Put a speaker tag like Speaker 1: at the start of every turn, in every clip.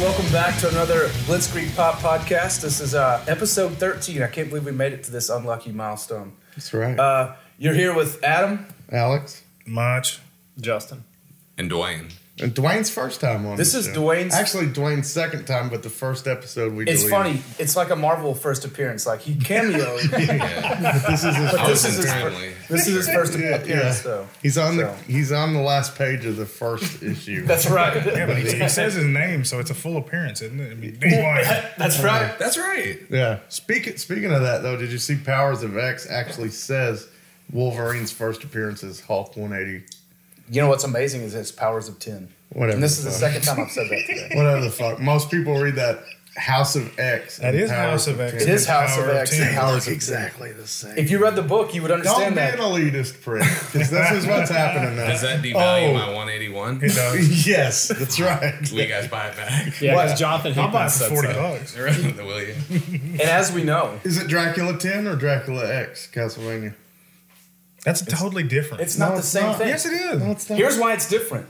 Speaker 1: welcome back to another Blitzkrieg Pop podcast. This is uh, episode 13. I can't believe we made it to this unlucky milestone.
Speaker 2: That's right.
Speaker 1: Uh, you're here with Adam.
Speaker 2: Alex.
Speaker 3: Munch.
Speaker 4: Justin.
Speaker 5: And Dwayne.
Speaker 2: And Dwayne's first time on
Speaker 1: This
Speaker 2: the
Speaker 1: is
Speaker 2: show.
Speaker 1: Dwayne's-
Speaker 2: Actually, Dwayne's second time, but the first episode we
Speaker 1: It's
Speaker 2: deleted.
Speaker 1: funny. It's like a Marvel first appearance. Like he cameoed.
Speaker 5: Yeah.
Speaker 2: This is his
Speaker 1: this is his
Speaker 5: internally.
Speaker 1: this is his first
Speaker 2: Yeah,
Speaker 1: appearance,
Speaker 2: yeah.
Speaker 1: though.
Speaker 2: He's on
Speaker 1: So.
Speaker 2: the he's on the last page of the first issue.
Speaker 1: That's right.
Speaker 3: Yeah, but he, he says his name, so it's a full appearance, isn't it? I mean, Dwayne.
Speaker 1: That's right.
Speaker 5: That's right.
Speaker 2: yeah. Speaking speaking of that though, did you see Powers of X actually says Wolverine's first appearance is Hulk 180?
Speaker 1: You know what's amazing is his powers of ten.
Speaker 2: Whatever.
Speaker 1: And this is
Speaker 2: the
Speaker 1: the second time I've said that today.
Speaker 2: Whatever the fuck. Most people read that House of X.
Speaker 3: That
Speaker 2: and
Speaker 3: is
Speaker 2: Powers
Speaker 3: House of X.
Speaker 2: 10.
Speaker 1: It is House of X and Powers of
Speaker 2: exactly the same.
Speaker 1: If you read the book, you would understand
Speaker 2: Don't
Speaker 1: understand
Speaker 2: be an elitist prick, because this is what's happening now.
Speaker 5: Does that devalue
Speaker 2: Oh.
Speaker 5: my 181?
Speaker 3: It does.
Speaker 2: yes, that's right.
Speaker 5: Will you guys buy it back?
Speaker 4: Yeah,
Speaker 1: What?
Speaker 4: because Jonathan
Speaker 3: I'll buy it for 40
Speaker 4: so.
Speaker 3: bucks.
Speaker 5: Will you?
Speaker 1: And as we know,
Speaker 2: Is it Dracula 10 or Dracula X, Castlevania?
Speaker 3: That's totally different.
Speaker 1: it's not
Speaker 2: No,
Speaker 1: the
Speaker 2: it's
Speaker 1: same
Speaker 2: not.
Speaker 1: thing.
Speaker 3: yes, it is.
Speaker 2: No, it's not.
Speaker 1: Here's why it's different.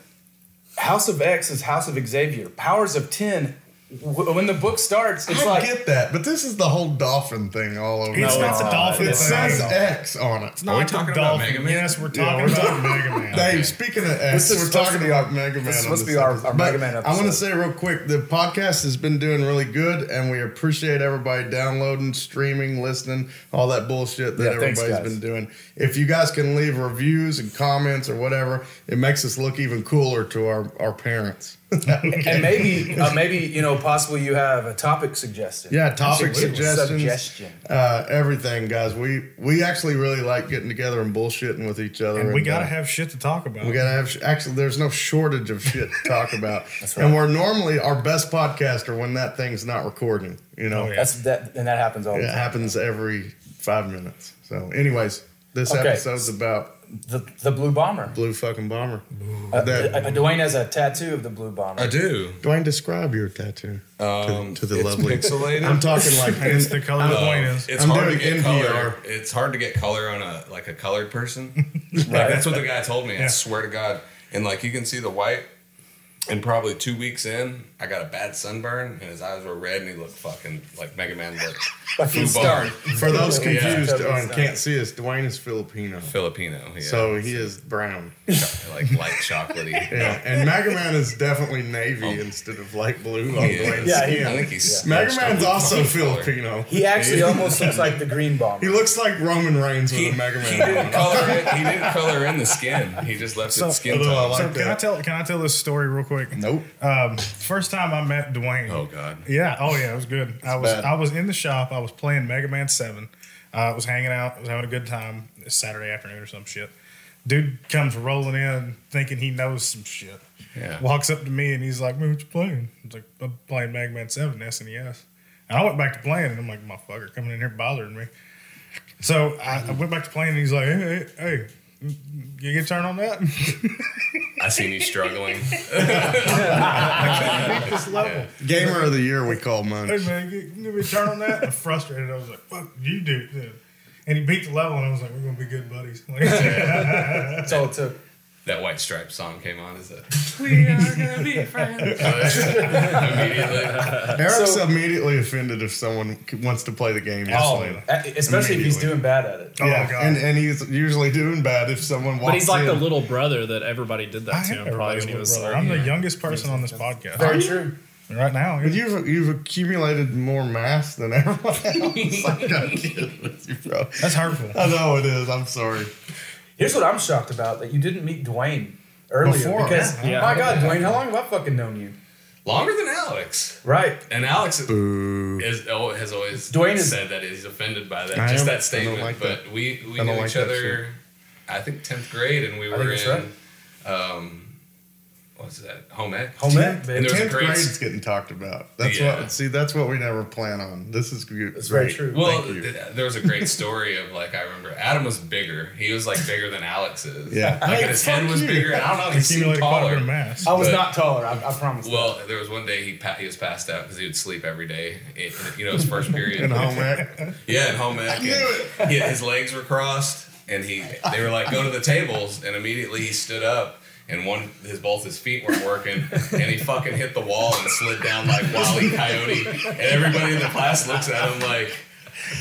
Speaker 1: House of X is House of Xavier. Powers of Ten. W- When the book starts, it's
Speaker 2: I
Speaker 1: like
Speaker 2: get that, but this is the whole dolphin thing all over.
Speaker 3: it's not the
Speaker 1: not.
Speaker 3: dolphin
Speaker 2: it says X on it.
Speaker 3: It's not
Speaker 5: Are we
Speaker 3: the
Speaker 5: talking about. Mega Man?
Speaker 3: Yes, we're
Speaker 2: Yeah,
Speaker 3: talking
Speaker 2: we're
Speaker 3: about Mega Man.
Speaker 2: Dave, speaking of X, we're talking about
Speaker 1: our-
Speaker 2: Mega Man.
Speaker 1: this is supposed to be our- our Mega Man episode.
Speaker 2: I want to say real quick, the podcast has been doing really good, and we appreciate everybody downloading, streaming, listening, all that bullshit that
Speaker 1: Yeah, thanks,
Speaker 2: everybody's
Speaker 1: guys.
Speaker 2: been doing. If you guys can leave reviews and comments or whatever, it makes us look even cooler to our, our parents.
Speaker 1: and maybe uh, maybe you know possibly you have a topic suggestion.
Speaker 2: Yeah, topic
Speaker 1: Absolutely.
Speaker 2: suggestions,
Speaker 1: Suggestion.
Speaker 2: uh, everything, guys. We we actually really like getting together and bullshitting with each other.
Speaker 3: And we gotta
Speaker 2: uh,
Speaker 3: have shit to talk about.
Speaker 2: we gotta have. Actually, there's no shortage of shit to talk about.
Speaker 1: That's right.
Speaker 2: And we're normally our best podcaster when that thing's not recording. You know,
Speaker 3: Oh, yeah.
Speaker 1: That's that, and that happens all the
Speaker 2: it
Speaker 1: time.
Speaker 2: happens every five minutes. So, anyways, this
Speaker 1: Okay.
Speaker 2: episode's about
Speaker 1: The the blue bomber.
Speaker 2: blue fucking bomber.
Speaker 1: Uh,
Speaker 2: That-
Speaker 1: uh, Dwayne has a tattoo of the blue bomber.
Speaker 5: I do.
Speaker 2: Dwayne, describe your tattoo
Speaker 5: Um,
Speaker 2: to, to the
Speaker 5: it's
Speaker 2: lovely.
Speaker 5: pixelated.
Speaker 2: I'm talking like
Speaker 3: It's the color
Speaker 5: Uh,
Speaker 3: of Dwayne is.
Speaker 5: It's
Speaker 2: I'm
Speaker 5: hard to get
Speaker 2: NPR.
Speaker 5: color. It's hard to get color on a like a colored person. Like, that's what the guy told me. I swear to God. And like you can see the white. And probably two weeks in, I got a bad sunburn, and his eyes were red, and he looked fucking like Mega Man looked
Speaker 1: Like he's
Speaker 5: Blue
Speaker 1: stoned.
Speaker 2: For those confused
Speaker 1: Totally
Speaker 2: and can't see us, Dwayne is Filipino.
Speaker 5: Filipino. Yeah.
Speaker 2: So he is brown.
Speaker 5: like light chocolatey.
Speaker 2: Yeah, and Mega Man is definitely navy
Speaker 5: Oh.
Speaker 2: instead of light blue on
Speaker 5: He is.
Speaker 2: Dwayne's
Speaker 1: Yeah,
Speaker 2: skin.
Speaker 5: I think he's
Speaker 2: Mega Man's also
Speaker 5: with color.
Speaker 2: Filipino.
Speaker 1: He actually almost looks like the green bomber.
Speaker 2: He looks like Roman Reigns with
Speaker 5: He,
Speaker 2: a Mega
Speaker 5: he
Speaker 2: Man.
Speaker 5: didn't color it. He didn't color in the skin. He just left
Speaker 3: So-
Speaker 5: it skin
Speaker 2: Although I
Speaker 5: tone.
Speaker 2: like
Speaker 3: So can I tell? Can I tell this story real quick?
Speaker 2: Nope.
Speaker 3: Um, first time I met Dwayne.
Speaker 5: oh God.
Speaker 3: Yeah. Oh yeah, it was good. I was
Speaker 2: bad.
Speaker 3: I was in the shop. I was playing Mega Man Seven. I was hanging out. I was having a good time. It's Saturday afternoon or some shit. Dude comes rolling in thinking he knows some shit.
Speaker 5: Yeah.
Speaker 3: Walks up to me and he's like, "Man, what you playing?" I was like, "I'm playing Mega Man Seven SNES." And I went back to playing, and I'm like, "Motherfucker, coming in here bothering me." So I, I went back to playing, and he's like, "Hey, hey, hey you get a turn on that?"
Speaker 5: I seen you struggling.
Speaker 3: this level.
Speaker 2: Gamer of the year, we call
Speaker 3: Hey man, give give me a turn on that. I'm frustrated. I was like, "Fuck, you do And he beat the level, and I was like, "We're gonna be good buddies." Like,
Speaker 1: That's all it took.
Speaker 5: That White Stripe song came on. Is that we are gonna be friends? Immediately.
Speaker 2: Eric's
Speaker 1: So-
Speaker 2: immediately offended if someone c- wants to play the game. he's
Speaker 3: Oh,
Speaker 2: playing.
Speaker 1: Especially if he's
Speaker 2: Immediately.
Speaker 1: doing bad at it.
Speaker 3: Oh,
Speaker 2: yeah,
Speaker 3: God.
Speaker 2: and and he's usually doing bad if someone walks
Speaker 4: But he's like
Speaker 2: in.
Speaker 4: the little brother that everybody did
Speaker 3: I
Speaker 4: that to him probably
Speaker 3: everybody's
Speaker 4: when he
Speaker 3: little
Speaker 4: was
Speaker 3: brother.
Speaker 4: like,
Speaker 3: I'm the youngest person on this podcast.
Speaker 1: Very true.
Speaker 3: Right now,
Speaker 2: But you've you've accumulated more mass than everyone else. like, I'm kidding with you, bro.
Speaker 3: that's hurtful.
Speaker 2: I know it is. I'm sorry.
Speaker 1: Here's what I'm shocked about: that you didn't meet Dwayne earlier.
Speaker 2: Before,
Speaker 1: because
Speaker 4: yeah.
Speaker 1: my God, Dwayne, how long have I fucking known you?
Speaker 5: Longer than Alex.
Speaker 1: Right.
Speaker 5: And Alex
Speaker 2: Boo.
Speaker 5: is, oh, has always
Speaker 1: Dwayne is-
Speaker 5: said that he's offended by that.
Speaker 2: I
Speaker 5: just
Speaker 2: am.
Speaker 5: That statement.
Speaker 2: like
Speaker 5: but
Speaker 2: that.
Speaker 5: we, we knew
Speaker 2: like
Speaker 5: each
Speaker 2: that
Speaker 5: other, I think, 10th grade, and we
Speaker 1: I
Speaker 5: were
Speaker 1: think
Speaker 5: in,
Speaker 1: that's
Speaker 5: um, what's that? Home ec?
Speaker 1: Home ec, baby.
Speaker 5: And there was a
Speaker 2: Tenth
Speaker 5: great-
Speaker 2: grade's getting talked about. That's
Speaker 5: Yeah.
Speaker 2: what. See, that's what we never plan on. This is good.
Speaker 1: That's very
Speaker 2: great.
Speaker 1: true.
Speaker 5: Well,
Speaker 2: Thank you.
Speaker 5: th- there was a great story of like I remember Adam was bigger. He was like bigger than Alex is.
Speaker 2: Yeah.
Speaker 5: like
Speaker 2: Hey,
Speaker 5: his head was
Speaker 2: you.
Speaker 5: bigger. And I don't know. He seemed
Speaker 3: Accumulated a
Speaker 5: taller.
Speaker 3: mass.
Speaker 1: I was
Speaker 5: But-
Speaker 1: not taller. I, I promise.
Speaker 5: Well, there was one day he pa- he was passed out because he would sleep every day. It, you know, his first period.
Speaker 2: In home ec.
Speaker 5: Yeah, in home ec.
Speaker 2: knew
Speaker 5: and he- his legs were crossed, and he they were like, "Go to the tables," and immediately he stood up and one his both his feet weren't working, and he fucking hit the wall and slid down like Wile E. Coyote, and everybody in the class looks at him like.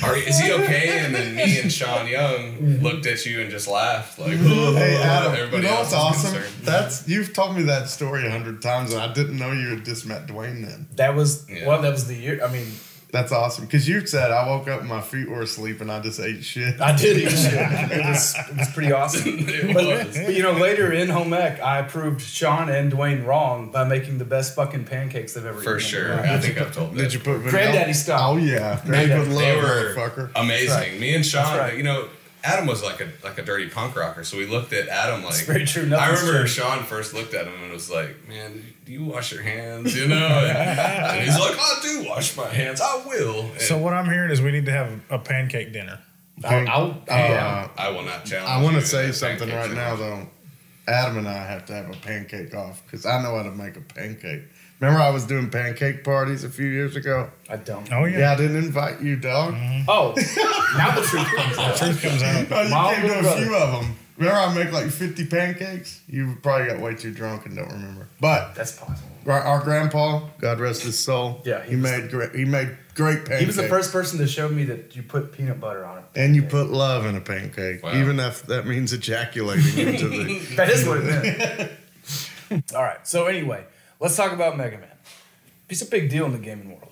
Speaker 5: Are, is he okay? And then me and Sean Young looked at you and just laughed. Like,
Speaker 2: Hey Adam,
Speaker 5: everybody
Speaker 2: you know
Speaker 5: else
Speaker 2: what's awesome?
Speaker 5: concerned.
Speaker 2: That's you've told me that story a hundred times, and I didn't know you had just met Dwayne then.
Speaker 1: That was
Speaker 5: Yeah.
Speaker 1: well. That was the year. I mean,
Speaker 2: That's awesome because you said I woke up and my feet were asleep and I just ate shit.
Speaker 1: I did eat shit. It was it was pretty awesome.
Speaker 5: It
Speaker 1: But,
Speaker 5: was.
Speaker 1: but, you know, later in home ec, I proved Sean and Dwayne wrong by making the best fucking pancakes they've ever
Speaker 5: For
Speaker 1: eaten.
Speaker 5: sure. I think I've told that.
Speaker 2: Did you put vanilla?
Speaker 1: Granddaddy style.
Speaker 2: Oh yeah,
Speaker 1: Granddaddy.
Speaker 2: Granddaddy
Speaker 5: They were
Speaker 2: motherfucker.
Speaker 5: amazing.
Speaker 1: right.
Speaker 5: Me and Sean,
Speaker 1: right.
Speaker 5: you know, Adam was like a like a dirty punk rocker, so we looked at Adam like.
Speaker 1: It's very true.
Speaker 5: I remember
Speaker 1: true.
Speaker 5: Sean first looked at him and was like, "Man, do you wash your hands?" You know, and, and he's like, "I do wash my hands. I will." And
Speaker 3: So what I'm hearing is we need to have a pancake dinner.
Speaker 1: I'll, I'll,
Speaker 2: Uh,
Speaker 5: I will not challenge.
Speaker 2: I want to say something
Speaker 5: pancakes
Speaker 2: right now though. Adam and I have to have a pancake off because I know how to make a pancake. Remember, I was doing pancake parties a few years ago.
Speaker 1: I don't.
Speaker 3: Oh
Speaker 2: Yeah,
Speaker 3: yeah.
Speaker 2: I didn't invite you, dog. Mm-hmm.
Speaker 1: Oh, now the truth comes out.
Speaker 3: Truth comes out.
Speaker 2: You
Speaker 1: Mom
Speaker 2: came to
Speaker 1: and
Speaker 2: a
Speaker 1: brother.
Speaker 2: few of them. Remember, I make like fifty pancakes. You probably got way too drunk and don't remember. But
Speaker 1: That's possible.
Speaker 2: our, our grandpa, God rest his soul,
Speaker 1: Yeah,
Speaker 2: he,
Speaker 1: he was
Speaker 2: made great. He made great pancakes.
Speaker 1: He was the first person to show me that you put peanut butter on it.
Speaker 2: And you put love in a pancake,
Speaker 5: Wow.
Speaker 2: even if that means ejaculating into the.
Speaker 1: That is what it meant. All right. So anyway, let's talk about Mega Man. He's a big deal in the gaming world.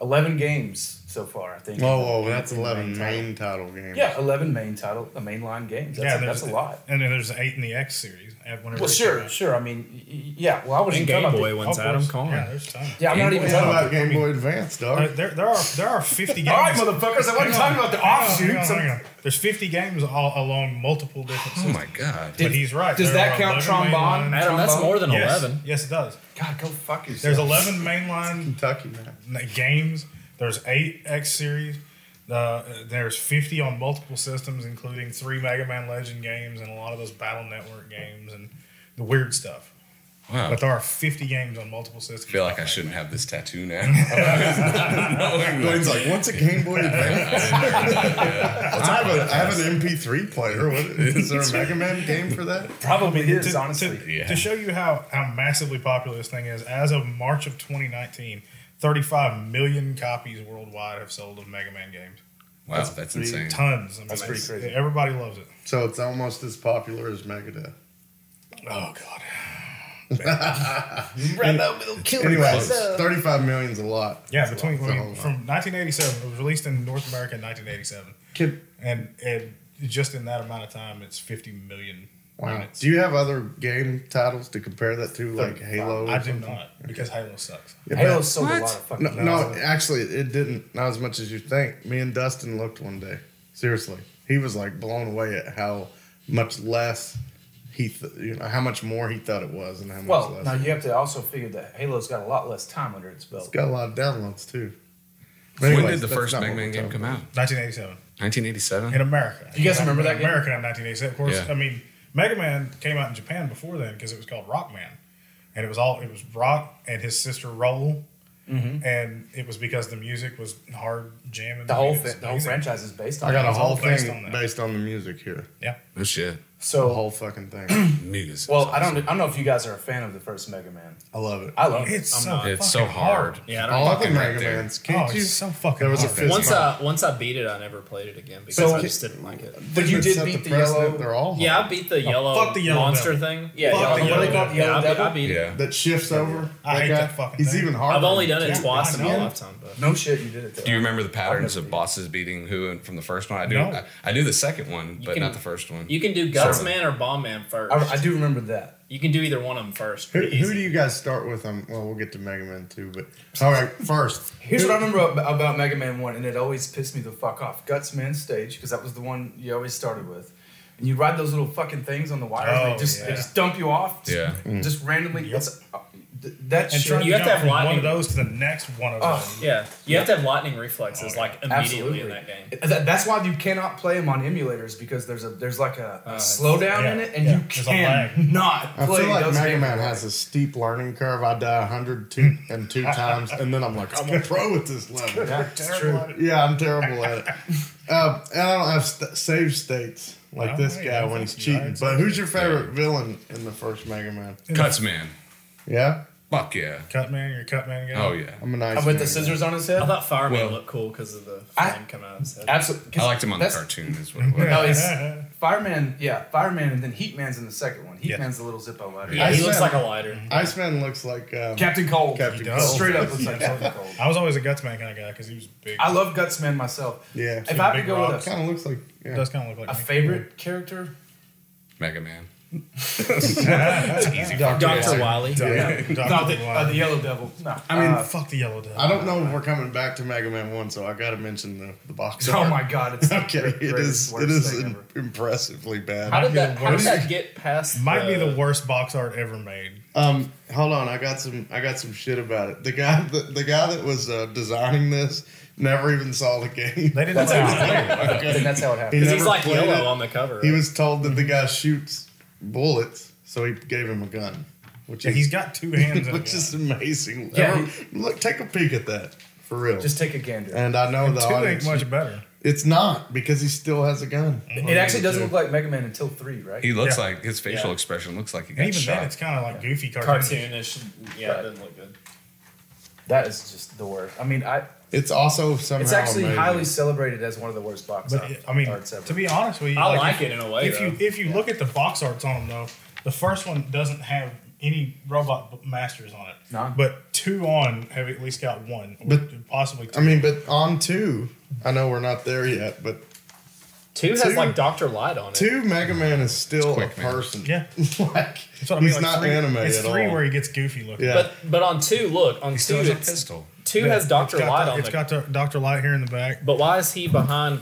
Speaker 1: Eleven games so far, I think.
Speaker 2: Whoa, whoa, that's eleven
Speaker 1: title.
Speaker 2: main title games.
Speaker 1: Yeah, eleven main title, a mainline games. That's, a, that's a lot.
Speaker 3: And then there's eight in the X series. And Whenever
Speaker 1: Well, sure,
Speaker 3: came out.
Speaker 1: sure. I mean, y- y- yeah. Well, I was
Speaker 4: And
Speaker 1: talking
Speaker 4: Game
Speaker 1: about
Speaker 4: Boy
Speaker 1: the-
Speaker 4: ones, Adam.
Speaker 3: course. Yeah, there's tons.
Speaker 1: Yeah, I'm not even talking
Speaker 2: about
Speaker 1: about.
Speaker 2: Game Boy Advance, dog?
Speaker 3: There, there are there are 50 games.
Speaker 1: All right, motherfuckers. I wasn't talking about the offshoots.
Speaker 3: hang on, hang on. There's 50 games all along multiple different
Speaker 5: Oh my god!
Speaker 3: but he's right.
Speaker 1: Does
Speaker 3: There
Speaker 1: that count
Speaker 3: 11
Speaker 1: trombone?
Speaker 3: mainline-
Speaker 4: Adam, that's more than
Speaker 3: Yes.
Speaker 4: 11.
Speaker 3: Yes, it does.
Speaker 1: God, go fuck yourself.
Speaker 3: There's 11 mainline
Speaker 2: Kentucky, man.
Speaker 3: games. There's eight X series. Uh, there's 50 on multiple systems, including three Mega Man Legend games and a lot of those Battle Network games and the weird stuff.
Speaker 5: Wow.
Speaker 3: But there are 50 games on multiple systems.
Speaker 5: I feel like I shouldn't have this tattoo now. Knowing
Speaker 2: Dwayne's like, what's a Game Boy Advance? I have, a, I have an MP3 player. What, is there a Mega Man game for that?
Speaker 1: Probably is,
Speaker 3: to,
Speaker 1: honestly.
Speaker 3: to,
Speaker 5: Yeah.
Speaker 3: to show you how, how massively popular this thing is, as of March of 2019, 35 million copies worldwide have sold of Mega Man games.
Speaker 5: Wow, that's, insane.
Speaker 3: Tons. I mean,
Speaker 1: That's pretty crazy.
Speaker 3: Everybody loves it.
Speaker 2: So it's almost as popular as Megadeth.
Speaker 3: Oh God.
Speaker 2: Anyways, 35 million's a lot.
Speaker 3: Yeah, between
Speaker 2: That's a whole lot.
Speaker 3: from 1987, it was released in North America in 1987,
Speaker 2: Kid,
Speaker 3: and and just in that amount of time, it's 50 million.
Speaker 2: Wow.
Speaker 3: units.
Speaker 2: Do you have other game titles to compare that to, like Halo? or
Speaker 3: I do not because Halo sucks.
Speaker 2: Yeah,
Speaker 1: Halo
Speaker 2: but-
Speaker 1: sold a lot of fucking.
Speaker 2: No, no, actually, it didn't. Not as much as you think. Me and Dustin looked one day. Seriously, he was like blown away at how much less he, th- you know, how much more he thought it was, and how much
Speaker 1: Well,
Speaker 2: less.
Speaker 1: now you have to also figure that Halo's got a lot less time under its belt.
Speaker 2: It's got a lot of downloads too. But
Speaker 5: when
Speaker 2: anyways,
Speaker 5: did the first
Speaker 2: not
Speaker 5: Mega Man game
Speaker 2: talking
Speaker 5: come out?
Speaker 3: 1987
Speaker 5: 1987.
Speaker 3: in America.
Speaker 1: You guys remember that
Speaker 3: in
Speaker 1: game?
Speaker 3: America in 1987? Of course.
Speaker 5: Yeah.
Speaker 3: I mean, Mega Man came out in Japan before then because it was called Rockman, and it was all it was Rock and his sister Roll, and it was because the music was hard jamming.
Speaker 1: Mm-hmm. The whole thing, the whole franchise is based on.
Speaker 2: I got a
Speaker 3: It's all
Speaker 2: whole
Speaker 3: based
Speaker 2: thing
Speaker 3: on
Speaker 2: based on the music here.
Speaker 3: Yeah.
Speaker 5: No shit.
Speaker 2: The
Speaker 1: So,
Speaker 2: whole fucking thing.
Speaker 5: Music.
Speaker 1: well, I don't, I don't know if you guys are a fan of the first Mega Man.
Speaker 2: I love it.
Speaker 1: I love it.
Speaker 3: It's
Speaker 1: I'm
Speaker 3: so
Speaker 1: not.
Speaker 5: It's so
Speaker 3: fucking
Speaker 5: hard.
Speaker 4: Yeah, I don't
Speaker 2: All the
Speaker 5: fucking right
Speaker 2: Mega oh,
Speaker 5: there.
Speaker 2: Mans.
Speaker 3: Oh,
Speaker 2: Can't you?
Speaker 3: it's so fucking.
Speaker 2: There was a
Speaker 3: hard.
Speaker 2: fist
Speaker 4: Once uh,
Speaker 2: bump.
Speaker 4: I once I beat it, I never played it again because
Speaker 1: So-
Speaker 4: I just didn't like it.
Speaker 1: But you
Speaker 2: Didn't it
Speaker 1: did
Speaker 2: set
Speaker 1: beat the
Speaker 2: precedent?
Speaker 1: yellow-
Speaker 2: They're all
Speaker 4: Yeah, I beat the oh, yellow,
Speaker 3: fuck the yellow
Speaker 4: monster
Speaker 3: devil.
Speaker 4: thing. Yeah,
Speaker 3: Fuck
Speaker 4: yellow
Speaker 3: the
Speaker 1: yellow
Speaker 4: devil.
Speaker 1: devil.
Speaker 4: Yeah, I
Speaker 1: Yellow
Speaker 4: beat, I it.
Speaker 5: Yeah.
Speaker 2: that shifts over.
Speaker 3: I hate that fucking
Speaker 2: He's even harder.
Speaker 4: I've only done it twice in my lifetime. But
Speaker 1: No shit, you did it.
Speaker 5: Do you remember the patterns of bosses beating who from the first one? I do. I, do the second one, but not the first one.
Speaker 4: You can do Guts
Speaker 5: Sure.
Speaker 4: Man or Bomb Man first.
Speaker 1: I, I do remember that.
Speaker 4: you can do either one of them first.
Speaker 2: Who, who do you guys start with? Um, well, we'll get to Mega Man too, but all right, first.
Speaker 1: Here's what I remember about, about Mega Man 1, and it always pissed me the fuck off. Gutsman stage, because that was the one you always started with. And you ride those little fucking things on the wires, and
Speaker 3: Oh,
Speaker 1: they just,
Speaker 3: yeah.
Speaker 1: they just dump you off. Just,
Speaker 5: Yeah.
Speaker 1: Just randomly.
Speaker 3: Yep.
Speaker 1: It's, th- that
Speaker 3: And
Speaker 1: shit.
Speaker 3: trying to
Speaker 4: You have
Speaker 3: jump
Speaker 4: to have
Speaker 3: from one
Speaker 4: lightning.
Speaker 3: of those to the next one of
Speaker 1: Oh,
Speaker 3: those.
Speaker 4: Yeah, you have to have lightning reflexes like immediately
Speaker 1: Absolutely.
Speaker 4: in that game.
Speaker 1: That- that's why you cannot play them on emulators because there's a there's like a, a
Speaker 4: Uh,
Speaker 1: slowdown
Speaker 3: yeah,
Speaker 1: in it, and
Speaker 3: yeah,
Speaker 1: you
Speaker 3: there's a lag.
Speaker 1: cannot
Speaker 2: I
Speaker 1: play
Speaker 2: feel like
Speaker 1: those
Speaker 2: Mega
Speaker 1: games.
Speaker 2: Man has a steep learning curve. I die a hundred two and two times, and then I'm like, I'm a pro at this level.
Speaker 1: Yeah, it's true.
Speaker 3: Terrible at it.
Speaker 2: Yeah, I'm terrible at it. Uh, and I don't have st- save states. like
Speaker 3: Oh,
Speaker 2: this
Speaker 3: hey,
Speaker 2: guy
Speaker 3: I
Speaker 2: when
Speaker 3: think
Speaker 2: he's
Speaker 3: you
Speaker 2: cheating. But who's your favorite villain in the first Mega Man?
Speaker 5: Cuts man.
Speaker 2: Yeah,
Speaker 5: Fuck yeah.
Speaker 3: Cut man, you're a cut man guy.
Speaker 5: Oh yeah.
Speaker 2: I'm a nice.
Speaker 1: With
Speaker 2: man
Speaker 1: the
Speaker 2: guy.
Speaker 1: scissors on his head.
Speaker 4: I thought Fireman
Speaker 5: Well-
Speaker 4: looked cool because of the
Speaker 1: I-
Speaker 4: flame coming out of his head.
Speaker 1: Absolutely.
Speaker 5: I liked him on the
Speaker 1: that's-
Speaker 5: cartoon. Is what it was.
Speaker 1: No, it's Fireman. Yeah, Fireman, and then Heatman's in the second one.
Speaker 3: Yeah.
Speaker 1: Heatman's the little Zippo lighter.
Speaker 4: Yeah, he
Speaker 2: Iceman-
Speaker 4: looks like a lighter.
Speaker 2: Iceman looks like um,
Speaker 1: Captain Cold.
Speaker 2: Captain Cold.
Speaker 1: Straight up looks like Captain Cold.
Speaker 3: I was always a Gutsman kind of guy because he was big.
Speaker 1: I love Gutsman myself.
Speaker 2: Yeah,
Speaker 1: If I have to
Speaker 3: big
Speaker 1: go with
Speaker 3: rocks.
Speaker 1: a,
Speaker 2: kind of looks like.
Speaker 3: It
Speaker 2: Yeah.
Speaker 3: does kind of look like
Speaker 1: a
Speaker 3: me.
Speaker 1: favorite character,
Speaker 5: Mega Man.
Speaker 3: That's easy.
Speaker 2: Dr.
Speaker 4: Dr. Wily.
Speaker 2: Yeah.
Speaker 3: Dr.
Speaker 1: not the, uh,
Speaker 3: Wily.
Speaker 1: the Yellow Devil. No,
Speaker 2: I mean,
Speaker 1: uh,
Speaker 3: Fuck the yellow devil.
Speaker 2: I don't know if we're coming back to Mega Man One, so I got to mention the the box. Art.
Speaker 1: Oh
Speaker 2: art.
Speaker 1: my god, it's the
Speaker 2: Okay,
Speaker 1: great-
Speaker 2: it
Speaker 1: greatest,
Speaker 2: is
Speaker 1: worst
Speaker 2: it is
Speaker 1: thing
Speaker 2: im-
Speaker 1: ever.
Speaker 2: impressively bad.
Speaker 4: How did that? How did that get past?
Speaker 3: Might be the worst box art ever made.
Speaker 2: Um, hold on, I got some I got some shit about it. The guy the, the guy that was uh, designing this never even saw the game.
Speaker 3: They didn't
Speaker 1: That's
Speaker 3: let
Speaker 1: how
Speaker 3: him
Speaker 1: it
Speaker 3: play it.
Speaker 1: happened. I think that's how it happened.
Speaker 4: Because he's
Speaker 2: never
Speaker 4: like
Speaker 2: played
Speaker 4: yellow
Speaker 2: it.
Speaker 4: on the cover.
Speaker 2: He was told that the guy shoots bullets, so he gave him a gun, which
Speaker 3: Yeah,
Speaker 2: is
Speaker 3: he's got two hands
Speaker 2: which
Speaker 3: it.
Speaker 2: is amazing.
Speaker 1: Yeah,
Speaker 2: Ever- look, take a peek at that for real.
Speaker 1: Just take a gander.
Speaker 2: and I know the
Speaker 3: Two ain't much better.
Speaker 2: It's not because he still has a gun.
Speaker 1: it oh, actually doesn't look like Mega Man until three, right?
Speaker 5: He looks
Speaker 3: Yeah.
Speaker 5: like his facial
Speaker 4: Yeah.
Speaker 5: expression looks like he
Speaker 3: And
Speaker 5: got
Speaker 3: even
Speaker 5: shot.
Speaker 3: then, it's kind of like goofy cartoon.
Speaker 4: cartoonish. Yeah,
Speaker 1: Right.
Speaker 4: it doesn't look good.
Speaker 1: that is just the worst. I mean, I
Speaker 2: It's also somehow
Speaker 1: it's actually
Speaker 2: amazing.
Speaker 1: highly celebrated as one of the worst box
Speaker 3: But
Speaker 1: art-
Speaker 3: I mean,
Speaker 1: arts ever.
Speaker 3: to be honest with you,
Speaker 4: I like
Speaker 3: if-
Speaker 4: it in a way,
Speaker 3: If you if you look at the box arts on them though, the first one doesn't have any robot masters on it.
Speaker 1: None.
Speaker 3: But two on have at least got one,
Speaker 2: But-
Speaker 3: possibly two.
Speaker 2: I mean, but on two, I know we're not there yet, but
Speaker 4: Two has
Speaker 2: Two-
Speaker 4: like Doctor Light on it.
Speaker 2: two Mega Man is still a
Speaker 5: quick, man.
Speaker 2: person.
Speaker 3: yeah,
Speaker 2: like
Speaker 3: that's what I mean.
Speaker 2: he's
Speaker 3: like
Speaker 2: not
Speaker 3: three,
Speaker 2: animated
Speaker 3: It's
Speaker 2: at
Speaker 3: three
Speaker 2: all.
Speaker 3: where he gets goofy looking.
Speaker 2: Yeah.
Speaker 4: But but on two, look on
Speaker 5: he
Speaker 4: two,
Speaker 5: still has a
Speaker 4: it's,
Speaker 5: pistol.
Speaker 4: two
Speaker 3: Yeah,
Speaker 4: has Doctor
Speaker 3: it's got
Speaker 4: Light
Speaker 3: the-
Speaker 4: on
Speaker 3: It's
Speaker 4: the.
Speaker 3: got Doctor Light here in the back.
Speaker 4: but why is he behind?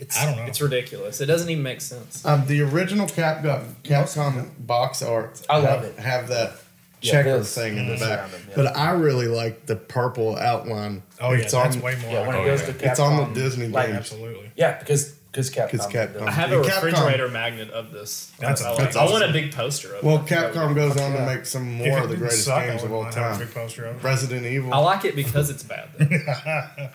Speaker 4: It's,
Speaker 3: I don't know.
Speaker 4: It's ridiculous. It doesn't even make sense.
Speaker 2: Um, the original Capcom Capcom box art
Speaker 1: I love
Speaker 2: have,
Speaker 1: it.
Speaker 2: have that
Speaker 1: Yeah,
Speaker 2: checker
Speaker 1: this.
Speaker 2: thing in the back,
Speaker 1: them, yeah.
Speaker 2: but I really like the purple outline.
Speaker 3: Oh yeah,
Speaker 2: it's
Speaker 3: that's
Speaker 2: on,
Speaker 3: way more.
Speaker 1: yeah, when it goes
Speaker 5: yeah.
Speaker 1: to Capcom,
Speaker 2: It's on the Disney
Speaker 1: like,
Speaker 2: games.
Speaker 3: absolutely.
Speaker 1: Yeah, because because Capcom.
Speaker 2: 'Cause Capcom.
Speaker 4: I have a
Speaker 2: Yeah, Capcom-
Speaker 4: refrigerator magnet of this.
Speaker 3: That's-
Speaker 4: I, like-
Speaker 2: that's
Speaker 4: I want a big poster of
Speaker 2: Well,
Speaker 4: it.
Speaker 2: Well, Capcom goes on to make some more of the greatest
Speaker 3: suck,
Speaker 2: games of all
Speaker 3: mind a
Speaker 2: time.
Speaker 3: big poster of it.
Speaker 2: Resident Evil.
Speaker 4: I like it because it's bad.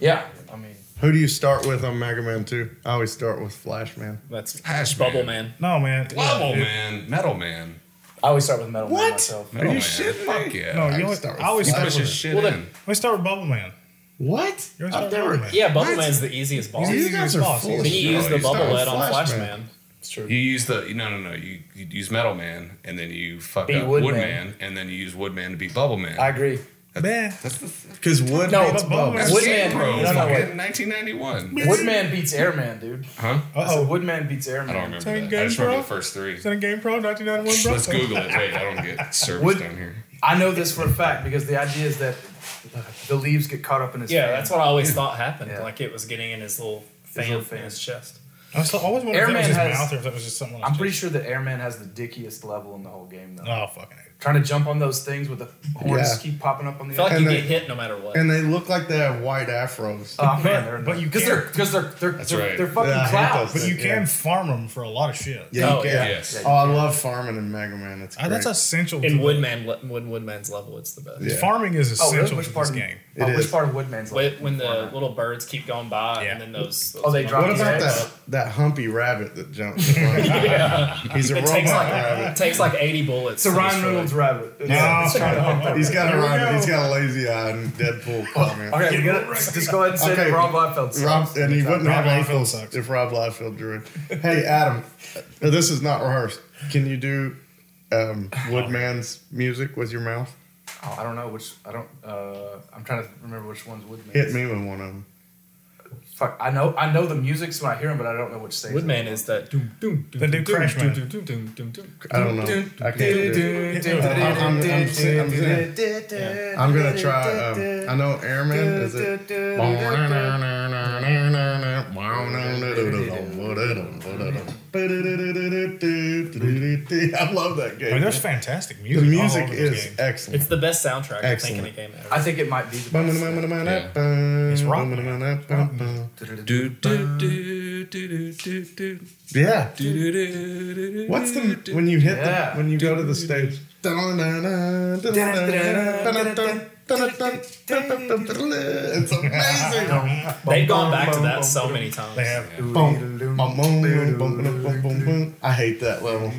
Speaker 1: Yeah, I mean,
Speaker 2: Who do you start with on Mega Man 2? I always start with Flash Man.
Speaker 4: That's
Speaker 5: Hash
Speaker 4: Bubble
Speaker 5: Man.
Speaker 4: Man.
Speaker 3: No man,
Speaker 5: Bubble
Speaker 3: yeah,
Speaker 5: Man, Metal Man,
Speaker 1: I always start with Metal Man
Speaker 2: What?
Speaker 1: myself.
Speaker 5: Metal
Speaker 2: you
Speaker 5: Man.
Speaker 2: shitting
Speaker 5: Fuck
Speaker 2: me?
Speaker 5: yeah.
Speaker 3: No,
Speaker 2: I
Speaker 3: you always,
Speaker 2: start with
Speaker 3: I always
Speaker 5: he
Speaker 3: start
Speaker 5: pushes
Speaker 3: with.
Speaker 5: shit
Speaker 4: Well,
Speaker 5: in.
Speaker 3: Let's start with Bubble Man.
Speaker 2: What?
Speaker 3: You always
Speaker 2: I've never.
Speaker 3: Bubble Man.
Speaker 4: Yeah, Bubble
Speaker 2: What?
Speaker 4: Man's the easiest boss.
Speaker 2: You
Speaker 3: the
Speaker 2: guys are
Speaker 3: boss.
Speaker 2: full
Speaker 3: He's
Speaker 2: of
Speaker 4: Then you
Speaker 2: shit.
Speaker 4: use the
Speaker 2: you start
Speaker 4: bubble
Speaker 2: with
Speaker 4: head on
Speaker 2: Flash
Speaker 4: Flash
Speaker 2: Man.
Speaker 4: Man.
Speaker 1: It's true.
Speaker 5: You use the no no no you, you use Metal Man and then you fuck
Speaker 1: Beat
Speaker 5: up
Speaker 1: Woodman.
Speaker 5: Woodman and then you use Woodman to beat Bubble Man.
Speaker 1: I agree.
Speaker 3: Man.
Speaker 5: That's the
Speaker 2: Because wood
Speaker 1: No,
Speaker 2: beats
Speaker 3: but Bubble
Speaker 2: bubbles.
Speaker 3: Man's-
Speaker 1: Woodman,
Speaker 5: Bro,
Speaker 1: no, no, wait.
Speaker 5: fucking 1991.
Speaker 1: Woodman beats Airman, dude.
Speaker 5: Huh?
Speaker 1: I said
Speaker 3: Uh-oh.
Speaker 1: Woodman beats Airman.
Speaker 5: I don't remember
Speaker 3: Same
Speaker 5: that. I just
Speaker 3: game,
Speaker 5: remember
Speaker 3: bro?
Speaker 5: the first three.
Speaker 3: Is that a GamePro 1991, bro?
Speaker 5: Let's Google it. Wait, I don't get service
Speaker 1: Wood-
Speaker 5: down here.
Speaker 1: I know this for a fact because the idea is that the leaves get caught up in his
Speaker 4: Yeah,
Speaker 1: fan.
Speaker 4: that's what I always thought happened.
Speaker 1: Yeah.
Speaker 4: Like it was getting in his little fan,
Speaker 1: little fan.
Speaker 4: in his chest.
Speaker 3: I was always wondered if
Speaker 1: Airman
Speaker 3: that was his
Speaker 1: has-
Speaker 3: mouth or if that was just something.
Speaker 1: I'm pretty sure that Airman has the dickiest level in the whole game, though.
Speaker 3: Oh fucking. Hate
Speaker 1: Trying to jump on those things with the horns
Speaker 2: Yeah.
Speaker 1: keep popping up on the
Speaker 4: I feel like you
Speaker 2: they-
Speaker 4: get hit no matter what.
Speaker 2: And they look like they have white afros.
Speaker 1: Oh man,
Speaker 3: But-
Speaker 1: they're
Speaker 3: but you
Speaker 1: because
Speaker 3: can't-
Speaker 1: they're because they're they're
Speaker 5: That's
Speaker 1: they're,
Speaker 5: right.
Speaker 1: they're fucking
Speaker 2: Yeah,
Speaker 1: clouds.
Speaker 2: those
Speaker 3: But you
Speaker 2: Yeah.
Speaker 3: can farm them for a lot of shit.
Speaker 2: yeah,
Speaker 4: Oh, yeah.
Speaker 5: Yes.
Speaker 2: Oh, I love farming in Mega Man. It's great.
Speaker 3: Uh, that's essential.
Speaker 4: in
Speaker 3: to
Speaker 4: Woodman, when Woodman's level, it's the best.
Speaker 2: Yeah.
Speaker 3: Farming is
Speaker 1: Oh, really?
Speaker 3: essential
Speaker 1: Which
Speaker 3: to
Speaker 1: part
Speaker 3: this
Speaker 1: of
Speaker 3: game.
Speaker 1: Oh,
Speaker 2: It
Speaker 1: which
Speaker 2: is.
Speaker 1: part of Woodman's
Speaker 4: When, when the
Speaker 1: farmer?
Speaker 4: little birds keep going by,
Speaker 3: Yeah.
Speaker 4: and then those, those
Speaker 1: Oh, they drop
Speaker 2: What about that that humpy rabbit that jumps? in front of you?
Speaker 4: yeah.
Speaker 2: He's a
Speaker 4: It
Speaker 2: robot
Speaker 4: takes like
Speaker 2: rabbit.
Speaker 4: it takes like eighty bullets.
Speaker 1: It's a
Speaker 4: to
Speaker 1: Ryan Rabbit. It's,
Speaker 3: Yeah.
Speaker 1: it's trying to hump that
Speaker 2: He's got a run,
Speaker 3: go.
Speaker 2: he's got a lazy eye and Deadpool comment.
Speaker 1: Okay, we gotta, just go ahead and say
Speaker 2: Okay.
Speaker 1: Rob Liefeld sucks.
Speaker 2: Rob, and he wouldn't
Speaker 3: Rob
Speaker 2: have
Speaker 3: Liefeld sucks.
Speaker 2: if Rob Liefeld drew it. Hey, Adam, uh, this is not rehearsed. Can you do um, Woodman's music with your mouth?
Speaker 1: Oh, I don't know which. I don't. Uh, I'm trying to remember which one's Woodman.
Speaker 2: Hit me with one of them.
Speaker 1: Fuck, I know. I know the music when I hear them, but I don't know which stage.
Speaker 4: Woodman is that. Doom, doom, doom,
Speaker 3: Then do Crash Man.
Speaker 2: I don't know. I can't do it. I'm- I'm- I'm- I'm gonna try. Um, I know Airman. Is it? I love that
Speaker 3: I mean,
Speaker 2: game.
Speaker 3: there's fantastic
Speaker 2: The
Speaker 3: music. all
Speaker 2: music is
Speaker 3: game.
Speaker 2: excellent.
Speaker 4: It's the best soundtrack I think in a game ever.
Speaker 1: I think it might be the best.
Speaker 3: It's rock.
Speaker 2: Yeah. What's the when you hit
Speaker 1: Yeah.
Speaker 2: the when you go to the stage? It's amazing.
Speaker 4: They've gone back to that so many times.
Speaker 2: I hate that level.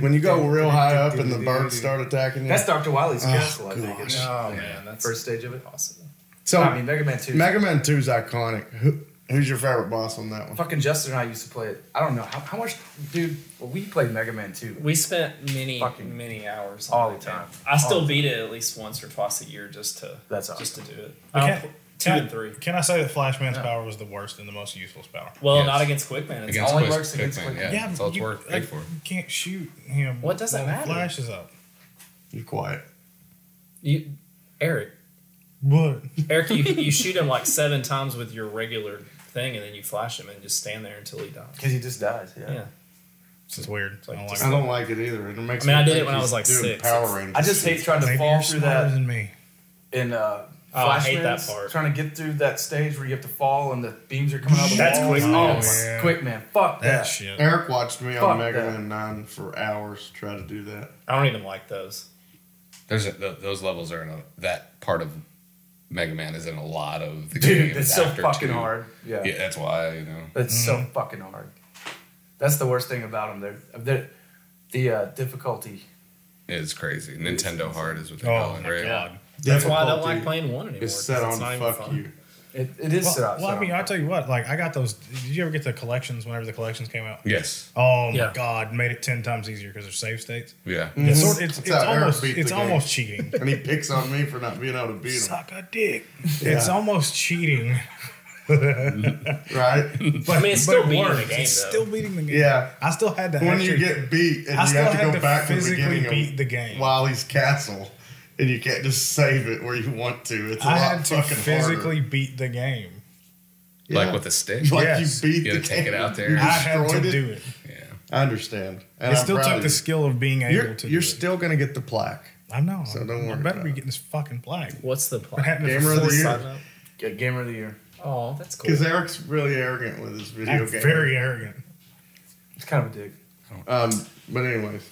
Speaker 2: When you go real high up and the birds start attacking you.
Speaker 1: That's Dr. Wily's castle, I think.
Speaker 4: Oh, man. That's
Speaker 1: first stage of it.
Speaker 4: Awesome.
Speaker 2: So,
Speaker 1: I mean, Mega Man 2.
Speaker 2: Mega Man 2 is iconic. Who, who's your favorite boss on that one?
Speaker 1: Fucking Justin and I used to play it. I don't know how, how much, dude. Well, we played Mega Man 2.
Speaker 4: We spent many,
Speaker 1: Fucking
Speaker 4: many hours
Speaker 1: all the
Speaker 4: that game.
Speaker 1: time.
Speaker 4: I still
Speaker 1: All the
Speaker 4: beat it at least once or twice a year just to
Speaker 1: That's awesome.
Speaker 4: just to do it.
Speaker 3: But uh,
Speaker 4: I
Speaker 3: can-
Speaker 4: don't- two
Speaker 3: can-
Speaker 4: and three.
Speaker 3: Can I say that Flashman's power was the worst and the most useless power?
Speaker 4: Well,
Speaker 5: Yes.
Speaker 4: not against Quickman. It's
Speaker 5: Against
Speaker 1: only
Speaker 5: Quick-
Speaker 1: works against
Speaker 5: Quickman,
Speaker 1: Quickman.
Speaker 5: Yeah, that's all it's
Speaker 3: you,
Speaker 5: worth.
Speaker 3: like,
Speaker 5: Paid for.
Speaker 3: you can't shoot him.
Speaker 4: What does that
Speaker 3: when the
Speaker 4: matter?
Speaker 3: Flash is up.
Speaker 2: You're quiet.
Speaker 4: you, Eric.
Speaker 3: What?
Speaker 4: Eric, you, you shoot him like seven times with your regular thing, and then you flash him and just stand there until he dies.
Speaker 1: Because he just dies, yeah.
Speaker 4: Yeah.
Speaker 3: This is weird. I don't like
Speaker 2: I
Speaker 3: it.
Speaker 2: don't like it either. It makes
Speaker 4: I mean,
Speaker 2: me
Speaker 4: I did it when I was, like,
Speaker 2: doing
Speaker 4: six.
Speaker 2: Power
Speaker 4: It's-
Speaker 2: Rangers.
Speaker 1: I just hate trying to
Speaker 3: Maybe
Speaker 1: fall
Speaker 3: you're
Speaker 1: through
Speaker 3: smarter
Speaker 1: that
Speaker 3: than me.
Speaker 1: in uh,
Speaker 4: Oh, I hate that part.
Speaker 1: Trying to get through that stage where you have to fall and the beams are coming out the
Speaker 4: That's
Speaker 1: walls.
Speaker 4: quick,
Speaker 1: Oh,
Speaker 4: man.
Speaker 1: my-
Speaker 3: Yeah.
Speaker 1: quick man. Fuck
Speaker 3: That
Speaker 1: that.
Speaker 3: shit.
Speaker 2: Eric watched me
Speaker 1: Fuck
Speaker 2: on Mega
Speaker 1: that.
Speaker 2: Man 9 for hours try to do that.
Speaker 4: I don't even like those.
Speaker 5: There's a, th- those levels are in a, that part of Mega Man is in a lot of the
Speaker 1: Dude,
Speaker 5: games
Speaker 1: it's so
Speaker 5: after
Speaker 1: fucking
Speaker 5: two.
Speaker 1: hard. Yeah.
Speaker 5: Yeah, that's why you know.
Speaker 1: It's so fucking hard. That's the worst thing about them. They're, they're the uh, difficulty.
Speaker 5: It's crazy. Nintendo hard is what they
Speaker 3: Oh
Speaker 5: call it,
Speaker 3: my
Speaker 5: right?
Speaker 3: god.
Speaker 4: That's why I don't like playing one anymore.
Speaker 2: It's set
Speaker 4: 'cause
Speaker 2: on
Speaker 4: not even
Speaker 2: fuck
Speaker 4: fun.
Speaker 2: you.
Speaker 1: It, it is set
Speaker 3: Well,
Speaker 1: out.
Speaker 3: well,
Speaker 1: set
Speaker 3: I mean,
Speaker 1: on
Speaker 3: I tell you what. Like, I got those. Did you ever get the collections whenever the collections came out?
Speaker 5: Yes.
Speaker 3: Oh my
Speaker 4: Yeah.
Speaker 3: god, made it ten times easier because they're save states.
Speaker 5: Yeah.
Speaker 3: It's, mm-hmm. sort, it's,
Speaker 2: That's
Speaker 3: it's almost it's almost cheating.
Speaker 2: And he picks on me for not being able to beat him.
Speaker 3: Suck a dick. It's almost cheating.
Speaker 2: Right?
Speaker 3: But,
Speaker 4: I mean, it's still
Speaker 3: but it
Speaker 4: beating the game,
Speaker 3: It's
Speaker 4: though.
Speaker 3: still beating the game.
Speaker 2: Yeah.
Speaker 3: I still had to
Speaker 2: when you get beat and
Speaker 3: I
Speaker 2: you
Speaker 3: still
Speaker 2: have to
Speaker 3: had
Speaker 2: go
Speaker 3: to
Speaker 2: back to the beginning
Speaker 3: beat
Speaker 2: of
Speaker 3: the game.
Speaker 2: Wally's castle and you can't just save it where you want to. It's a
Speaker 3: I
Speaker 2: lot
Speaker 3: had to
Speaker 2: fucking
Speaker 3: physically
Speaker 2: harder.
Speaker 3: beat the game.
Speaker 5: Like with a stick.
Speaker 2: Like
Speaker 3: Yes.
Speaker 2: you beat
Speaker 5: You
Speaker 2: the
Speaker 5: gotta take it out there.
Speaker 2: You
Speaker 3: I had to
Speaker 2: destroyed
Speaker 3: do it.
Speaker 5: Yeah.
Speaker 2: I understand. And
Speaker 3: It
Speaker 2: I'm
Speaker 3: still took the skill of being able
Speaker 2: You're,
Speaker 3: to.
Speaker 2: you're
Speaker 3: do
Speaker 2: still going to get the plaque.
Speaker 3: I know.
Speaker 2: so don't
Speaker 3: I
Speaker 2: worry
Speaker 3: better
Speaker 2: about
Speaker 3: be
Speaker 2: it.
Speaker 3: getting this fucking plaque.
Speaker 4: What's the
Speaker 3: Been
Speaker 4: plan?
Speaker 3: happening
Speaker 2: Gamer of the
Speaker 3: four
Speaker 2: year.
Speaker 1: Yeah, gamer of the year.
Speaker 4: Oh, that's cool.
Speaker 2: Because Eric's really arrogant with his video game.
Speaker 3: very arrogant.
Speaker 1: It's kind of a dig.
Speaker 2: Um, but anyways,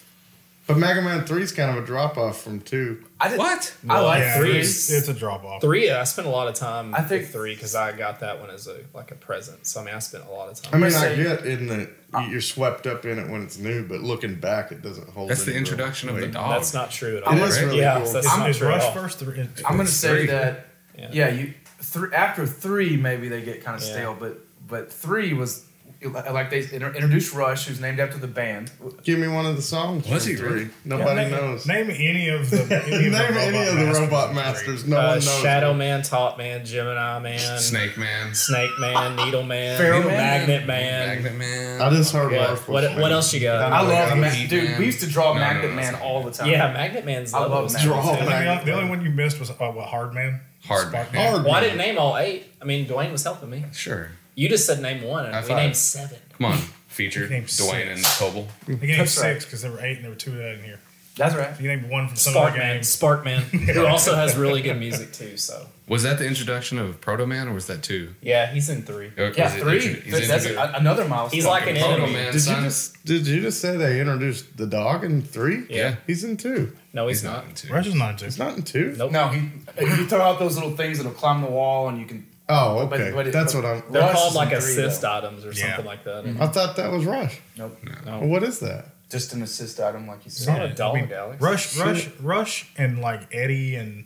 Speaker 2: but Mega Man Three is kind of a drop off from two.
Speaker 1: I did,
Speaker 5: What?
Speaker 1: I like
Speaker 3: yeah,
Speaker 1: three.
Speaker 3: It's, it's a drop off.
Speaker 4: Three, I spent a lot of time.
Speaker 1: I think-
Speaker 4: with three because I got that one as a like a present. So I mean, I spent a lot of time.
Speaker 2: I mean, I get in that you're swept up in it when it's new, but looking back, it doesn't hold.
Speaker 5: That's the
Speaker 2: any real
Speaker 5: introduction of the
Speaker 2: weight.
Speaker 5: dog.
Speaker 4: That's not true at all.
Speaker 2: It is
Speaker 5: right?
Speaker 2: really
Speaker 4: yeah,
Speaker 2: cool.
Speaker 4: that's
Speaker 3: Is,
Speaker 4: not
Speaker 3: is
Speaker 4: true at
Speaker 3: Rush
Speaker 4: all.
Speaker 3: first? Three,
Speaker 1: I'm gonna say
Speaker 5: Three.
Speaker 1: that.
Speaker 4: Yeah.
Speaker 1: Yeah, you thr after three maybe they get kind of
Speaker 4: Yeah.
Speaker 1: stale, but but three was like they inter- introduced Rush, who's named after the band.
Speaker 2: Give me one of the songs.
Speaker 5: Was he
Speaker 2: three?
Speaker 5: really?
Speaker 2: Nobody
Speaker 3: name,
Speaker 2: knows.
Speaker 3: Name any of the any
Speaker 2: Name
Speaker 3: of the
Speaker 2: any of the
Speaker 3: masters
Speaker 2: robot masters. No
Speaker 4: uh,
Speaker 2: one knows.
Speaker 4: Shadow Man, Top Man, Gemini Man,
Speaker 5: Snake Man.
Speaker 4: Snake Man, Needle Man,
Speaker 1: Pharaoh
Speaker 4: Needle Magnet Man.
Speaker 5: Magnet Man.
Speaker 2: I just heard
Speaker 4: Yeah.
Speaker 2: Murph
Speaker 4: What, what else you got?
Speaker 1: I
Speaker 2: Oh,
Speaker 1: love
Speaker 2: yeah.
Speaker 1: Ma- dude.
Speaker 5: Man.
Speaker 1: We used to draw
Speaker 5: No, no,
Speaker 1: Magnet
Speaker 5: no,
Speaker 1: Man
Speaker 5: that's
Speaker 1: all the time.
Speaker 4: yeah, Magnet Man's
Speaker 1: I
Speaker 4: level
Speaker 1: love Magnet
Speaker 2: Draw
Speaker 3: The only,
Speaker 2: Magnet
Speaker 3: the only one you missed was uh, what Hard Man.
Speaker 5: Hard Man.
Speaker 2: Hard
Speaker 4: Well, I didn't name all eight. I mean, Dwayne was helping me.
Speaker 5: Sure.
Speaker 4: You just said name one, and
Speaker 5: High
Speaker 4: we
Speaker 5: five.
Speaker 4: named seven.
Speaker 5: Come on. Featured
Speaker 3: Name
Speaker 5: Dwayne and Coble.
Speaker 3: You named
Speaker 1: That's
Speaker 3: six
Speaker 1: right.
Speaker 3: because there were eight and there were two of that in here.
Speaker 1: That's right.
Speaker 3: You named one from some other
Speaker 4: Sparkman,
Speaker 3: games.
Speaker 4: Sparkman, who also has really good music too. So
Speaker 5: Was that the introduction of Proto Man or was that two?
Speaker 4: yeah, he's in three.
Speaker 5: Oh, or
Speaker 1: Yeah,
Speaker 5: is it
Speaker 1: three.
Speaker 5: intro- he's
Speaker 1: That's
Speaker 5: introduced-
Speaker 1: a, another milestone.
Speaker 4: He's like an
Speaker 5: Proto
Speaker 4: enemy.
Speaker 5: Man
Speaker 2: Did you
Speaker 5: son?
Speaker 2: just did you just say they introduced the dog in three?
Speaker 4: Yeah.
Speaker 2: He's in two.
Speaker 4: No, he's,
Speaker 5: He's
Speaker 4: not.
Speaker 5: not in two.
Speaker 3: Rush is not two.
Speaker 2: He's not in two.
Speaker 4: Nope.
Speaker 1: No, he you throw out those little things that'll climb the wall and you can.
Speaker 2: Oh, okay.
Speaker 1: but it-
Speaker 2: That's
Speaker 1: but-
Speaker 2: what I'm.
Speaker 4: They're
Speaker 1: Rush
Speaker 4: called like assist
Speaker 1: though.
Speaker 4: items or
Speaker 3: Yeah.
Speaker 4: something like that.
Speaker 2: I thought that was Rush.
Speaker 1: Nope.
Speaker 4: No,
Speaker 2: Well, what is that?
Speaker 1: Just an assist item, like you
Speaker 4: it's
Speaker 1: said.
Speaker 4: not a
Speaker 3: I
Speaker 4: dog,
Speaker 3: mean,
Speaker 4: Alex.
Speaker 3: Rush,
Speaker 2: Shit.
Speaker 3: Rush, Rush, and like Eddie and